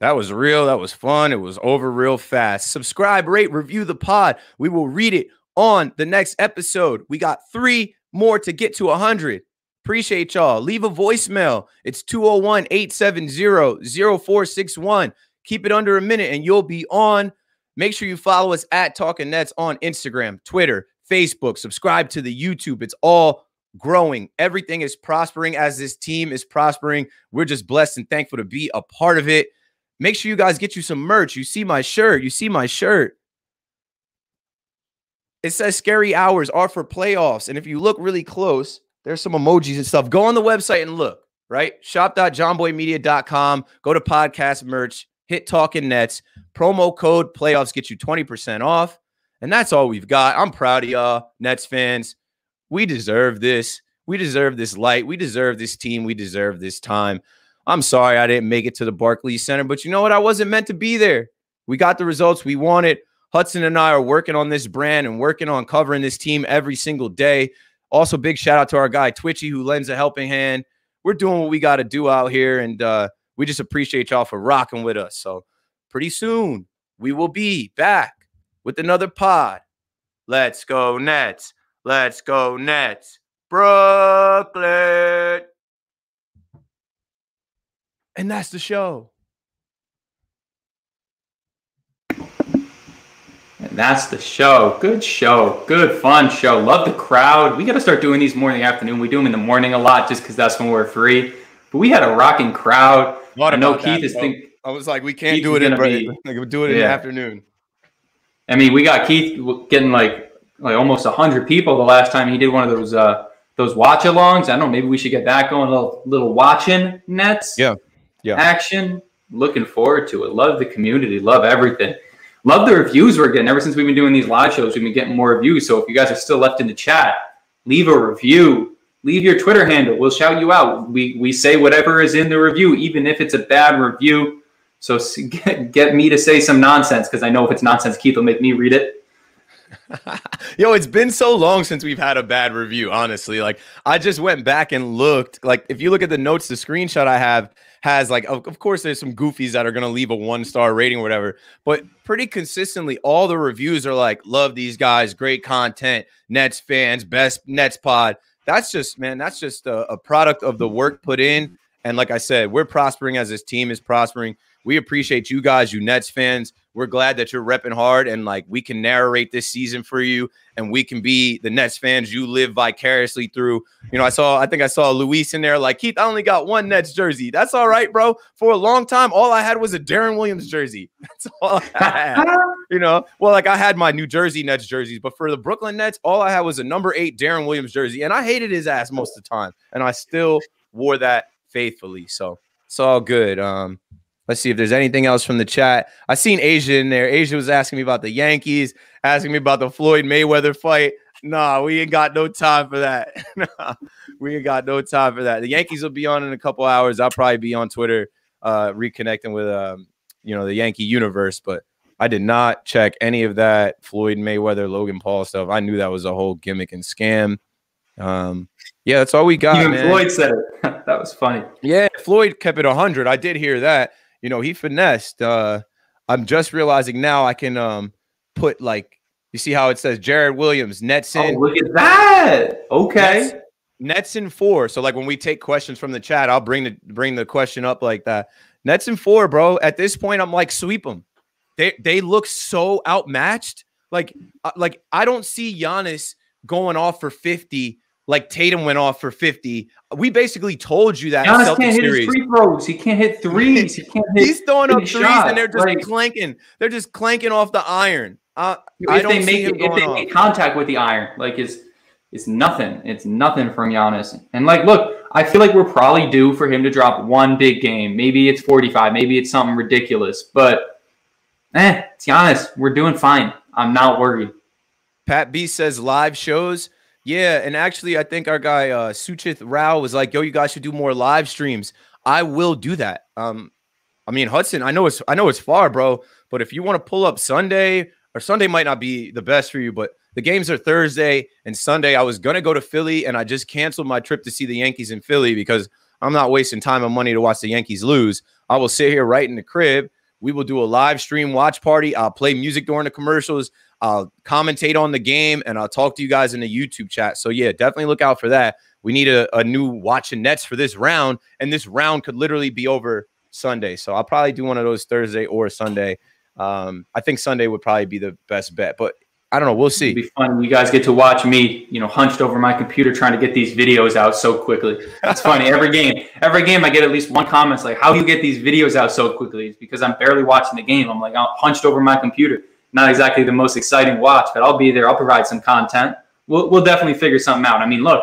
that was real. That was fun. It was over real fast. Subscribe, rate, review the pod. We will read it on the next episode. We got three more to get to 100. Appreciate y'all. Leave a voicemail. It's 201 870 0461. Keep it under a minute and you'll be on. Make sure you follow us at Talking Nets on Instagram, Twitter, Facebook. Subscribe to the YouTube. It's all growing. Everything is prospering as this team is prospering. We're just blessed and thankful to be a part of it. Make sure you guys get you some merch. You see my shirt. You see my shirt. It says scary hours are for playoffs. And if you look really close, there's some emojis and stuff. Go on the website and look, right? Shop.jomboymedia.com. Go to podcast merch, hit talking nets. Promo code playoffs get you 20% off. And that's all we've got. I'm proud of y'all, Nets fans. We deserve this. We deserve this light. We deserve this team. We deserve this time. I'm sorry I didn't make it to the Barclays Center, but you know what? I wasn't meant to be there. We got the results we wanted. Hudson and I are working on this brand and working on covering this team every single day. Also, big shout out to our guy Twitchy who lends a helping hand. We're doing what we got to do out here, and uh, we just appreciate y'all for rocking with us. So, pretty soon we will be back with another pod. Let's go Nets. Let's go Nets. Brooklyn. And that's the show. And that's the show. Good show. Good fun show. Love the crowd. We got to start doing these more in the afternoon. We do them in the morning a lot just because that's when we're free. But we had a rocking crowd. What I know Keith that, is thinking. I was like, we can't Keith do it in be, like, we'll do it in yeah. the afternoon. I mean, we got Keith getting like like almost hundred people the last time he did one of those uh those watch alongs. I don't know. Maybe we should get that going. A little little watching nets. Yeah yeah. action. Looking forward to it. Love the community. Love everything. Love the reviews we're getting. Ever since we've been doing these live shows, we've been getting more reviews. So if you guys are still left in the chat, leave a review. Leave your Twitter handle. We'll shout you out. We we say whatever is in the review, even if it's a bad review. So get, get me to say some nonsense because I know if it's nonsense, Keith will make me read it. Yo, it's been so long since we've had a bad review, honestly. Like, I just went back and looked. Like, if you look at the notes, the screenshot I have, has like of, of course there's some goofies that are going to leave a one star rating or whatever but pretty consistently all the reviews are like love these guys great content nets fans best nets pod that's just man that's just a, a product of the work put in. And like i said we're prospering as this team is prospering. We appreciate you guys you nets fans we're glad that you're repping hard and like we can narrate this season for you and we can be the Nets fans you live vicariously through. You know, I saw, I think I saw Luis in there like, Keith, I only got one Nets jersey. That's all right, bro. For a long time, all I had was a Deron Williams jersey. That's all I had. you know, well, like I had my New Jersey Nets jerseys, but for the Brooklyn Nets, all I had was a number eight Deron Williams jersey. And I hated his ass most of the time. And I still wore that faithfully. So it's all good. Um, Let's see if there's anything else from the chat. I seen Asia in there. Asia was asking me about the Yankees, asking me about the Floyd Mayweather fight. Nah, we ain't got no time for that. nah, we ain't got no time for that. The Yankees will be on in a couple hours. I'll probably be on Twitter, uh, reconnecting with um, you know, the Yankee universe. But I did not check any of that Floyd Mayweather, Logan Paul stuff. I knew that was a whole gimmick and scam. Um, yeah, that's all we got. Even. Floyd said it. that was funny. Yeah, Floyd kept it hundred. I did hear that you know, he finessed. Uh, I'm just realizing now I can um put like you see how it says Jared Williams, Nets in. Oh, look at that. Okay. Nets, Nets in four. So like when we take questions from the chat, I'll bring the bring the question up like that. Nets in four, bro. At this point, I'm like sweep them. They they look so outmatched. Like uh, like I don't see Giannis going off for 50 like Tatum went off for 50. We basically told you that. Giannis can't hit his free throws. He can't hit threes. He can't hit. He's throwing up threes shots. and they're just like, clanking. They're just clanking off the iron. Uh, if they make it, if they make contact with the iron, like it's it's nothing. It's nothing from Giannis. And like, look, I feel like we're probably due for him to drop one big game. Maybe it's 45. Maybe it's something ridiculous. But eh, it's Giannis. We're doing fine. I'm not worried. Pat B says live shows. Yeah, and actually, I think our guy uh, Suchith Rao was like, "Yo, you guys should do more live streams." I will do that. Um, I mean, Hudson, I know it's I know it's far, bro, but if you want to pull up Sunday or Sunday might not be the best for you, but the games are Thursday and Sunday. I was gonna go to Philly, and I just canceled my trip to see the Yankees in Philly because I'm not wasting time and money to watch the Yankees lose. I will sit here right in the crib. We will do a live stream watch party. I'll play music during the commercials. I'll commentate on the game and I'll talk to you guys in the YouTube chat. So, yeah, definitely look out for that. We need a, a new watching Nets for this round, and this round could literally be over Sunday. So, I'll probably do one of those Thursday or Sunday. Um, I think Sunday would probably be the best bet, but I don't know. We'll see. It'll be fun. You guys get to watch me, you know, hunched over my computer trying to get these videos out so quickly. It's funny. every game, every game, I get at least one comment like, "How do you get these videos out so quickly?" It's because I'm barely watching the game. I'm like, I'm hunched over my computer not exactly the most exciting watch, but I'll be there. I'll provide some content. We'll, we'll definitely figure something out. I mean, look,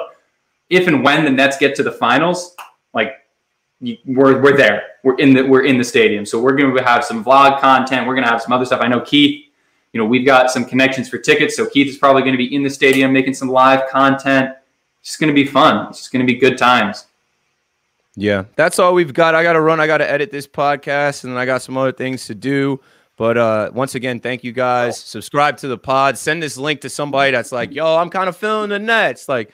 if and when the Nets get to the finals, like we're, we're there. We're in the we're in the stadium, so we're going to have some vlog content. We're going to have some other stuff. I know Keith. You know, we've got some connections for tickets, so Keith is probably going to be in the stadium making some live content. It's going to be fun. It's going to be good times. Yeah, that's all we've got. I got to run. I got to edit this podcast, and I got some other things to do. But uh, once again, thank you guys. Subscribe to the pod. Send this link to somebody that's like, yo, I'm kind of feeling the Nets. Like,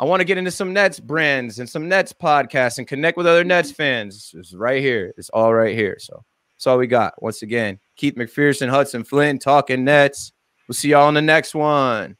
I want to get into some Nets brands and some Nets podcasts and connect with other Nets fans. It's right here. It's all right here. So that's all we got. Once again, Keith McPherson, Hudson Flynn, talking Nets. We'll see y'all on the next one.